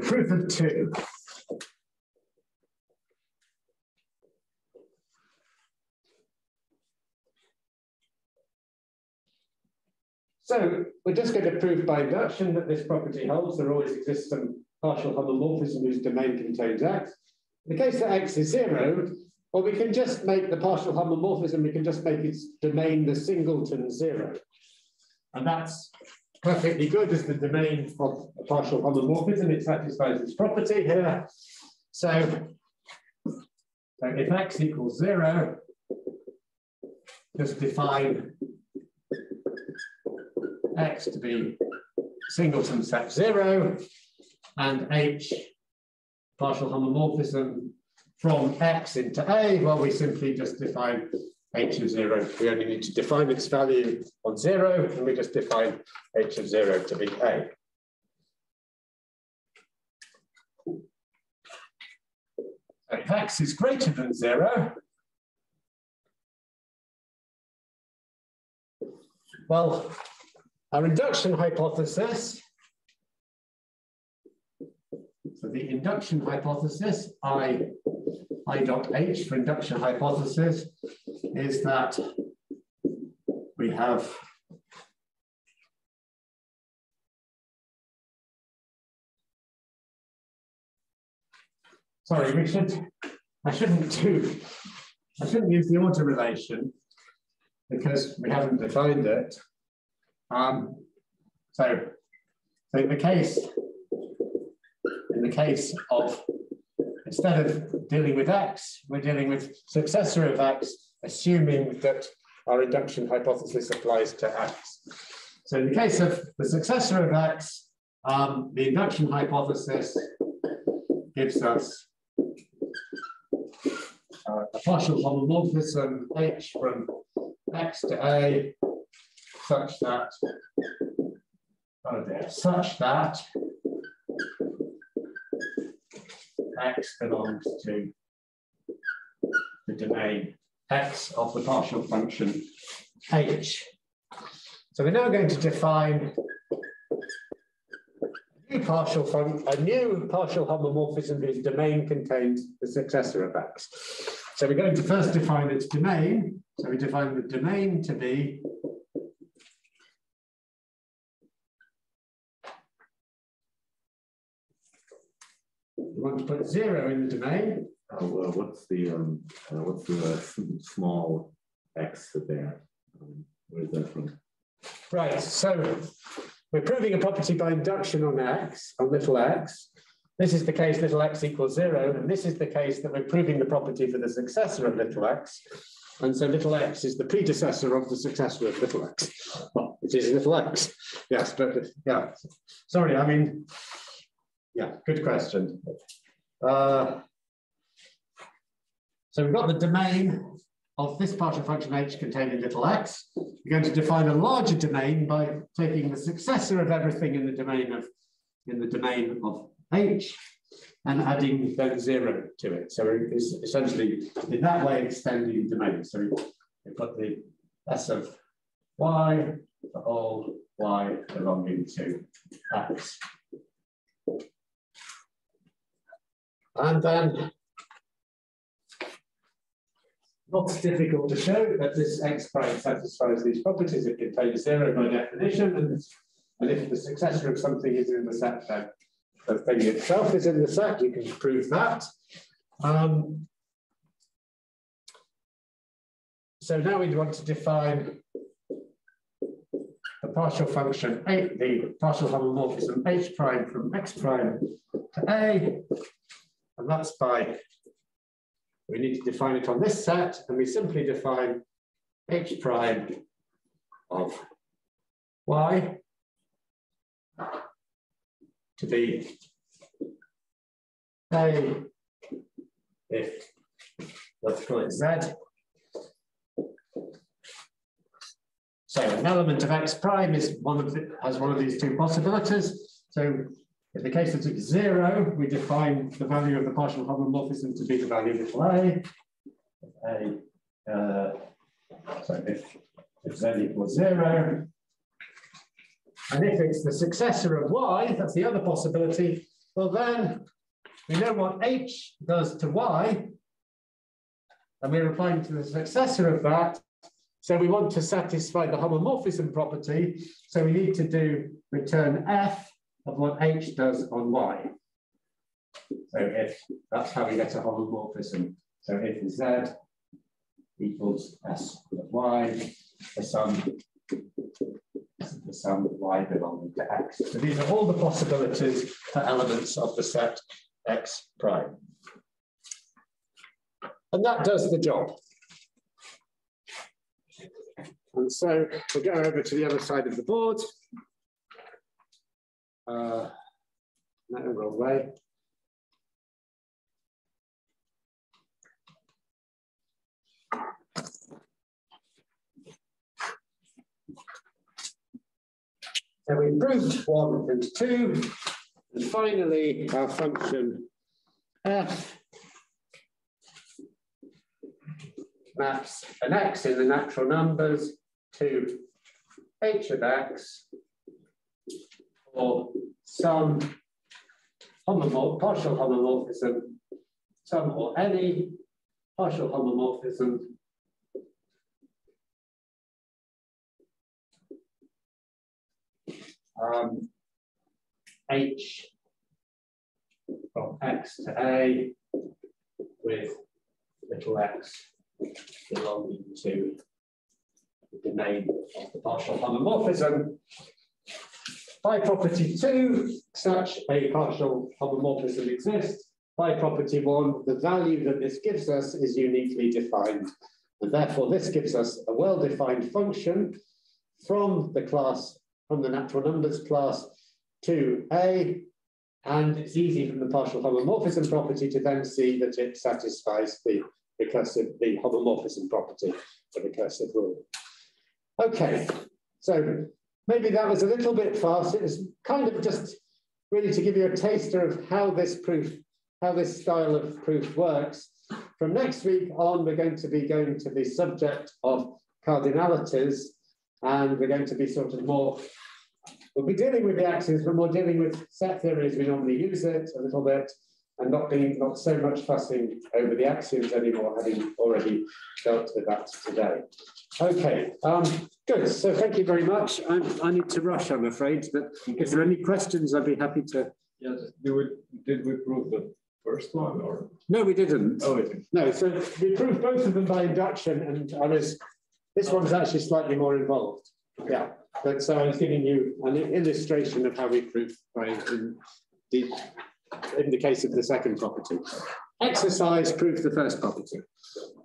proof of two. So we're just going to prove by induction that this property holds. There always exists some partial homomorphism whose domain contains x. In the case that x is zero, well, we can just make the partial homomorphism, we can just make its domain the singleton zero. And that's perfectly good as the domain of a partial homomorphism. It satisfies its property here. So, so if x equals zero, just define x to be singleton set zero and h partial homomorphism from x into a, well, we simply just define h of zero. We only need to define its value on zero, and we just define h of zero to be a. If x is greater than zero, well, our induction hypothesis, so the induction hypothesis, I, I dot H for induction hypothesis, is that have Sorry, we should, I shouldn't do, I shouldn't use the order relation because we haven't defined it. Um, so, so in the case, in the case of, instead of dealing with x, we're dealing with successor of x, assuming that our induction hypothesis applies to x. So in the case of the successor of x, um, the induction hypothesis gives us uh, a partial homomorphism h from x to a such that oh dear, such that x belongs to the domain x of the partial function h. So we're now going to define a new partial function, a new partial homomorphism whose domain contains the successor of x. So we're going to first define its domain. So we define the domain to be We want to put zero in the domain. Uh, what's the um, uh, what's the uh, small x there? Um, where is that from? Right, so we're proving a property by induction on x, on little x. This is the case little x equals zero, and this is the case that we're proving the property for the successor of little x. And so little x is the predecessor of the successor of little x. Well, it's little x. Yes, but yeah, sorry, I mean, yeah, good question. Uh, so we've got the domain of this partial function h containing little x. We're going to define a larger domain by taking the successor of everything in the domain of in the domain of h and adding then zero to it. So it's essentially in that way extending the domain. So we've got the s of y for all y belonging to x. And then not difficult to show that this x prime satisfies these properties. It contains zero by definition, and, and if the successor of something is in the set, then the thing itself is in the set. You can prove that. Um, so now we want to define the partial function, a, the partial homomorphism h prime from x prime to a, and that's by, we need to define it on this set, and we simply define h prime of y to be a if let's call it z So an element of x prime is one of the, has one of these two possibilities. So in the case it's zero, we define the value of the partial homomorphism to be the value of little a. a uh, so if, if z equals zero, and if it's the successor of y, that's the other possibility, well then we know what h does to y, and we're applying to the successor of that, so we want to satisfy the homomorphism property. So we need to do return f of what h does on y. So if that's how we get a homomorphism. So if z equals s of y, the sum the sum of y belonging to x. So these are all the possibilities for elements of the set x prime. And that does the job. And so we'll go over to the other side of the board. Uh, no, wrong way. So we proved one and two, and finally our function f maps an x in the natural numbers to h of x or some homomorph partial homomorphism, some or any partial homomorphism um, h from x to a with little x belonging to the domain of the partial homomorphism. By property two, such a partial homomorphism exists. By property one, the value that this gives us is uniquely defined. And therefore, this gives us a well-defined function from the class, from the natural numbers class to A, and it's easy from the partial homomorphism property to then see that it satisfies the recursive, the homomorphism property, the recursive rule. Okay, so maybe that was a little bit fast. It was kind of just really to give you a taster of how this proof, how this style of proof works. From next week on, we're going to be going to the subject of cardinalities, and we're going to be sort of more, we'll be dealing with the axioms, but more dealing with set theory as we normally use it a little bit, and not being not so much fussing over the axioms anymore, having already dealt with that today. Okay, um, good. So thank you very much. I'm, i need to rush, I'm afraid, but if there are any questions, I'd be happy to. Yes, did we, did we prove the first one or? No, we didn't. Oh, No, so we proved both of them by induction, and I was, this one's actually slightly more involved. Yeah, but so I was giving you an illustration of how we prove by in, the in the case of the second property. Exercise proves the first property,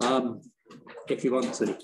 um, if you want to.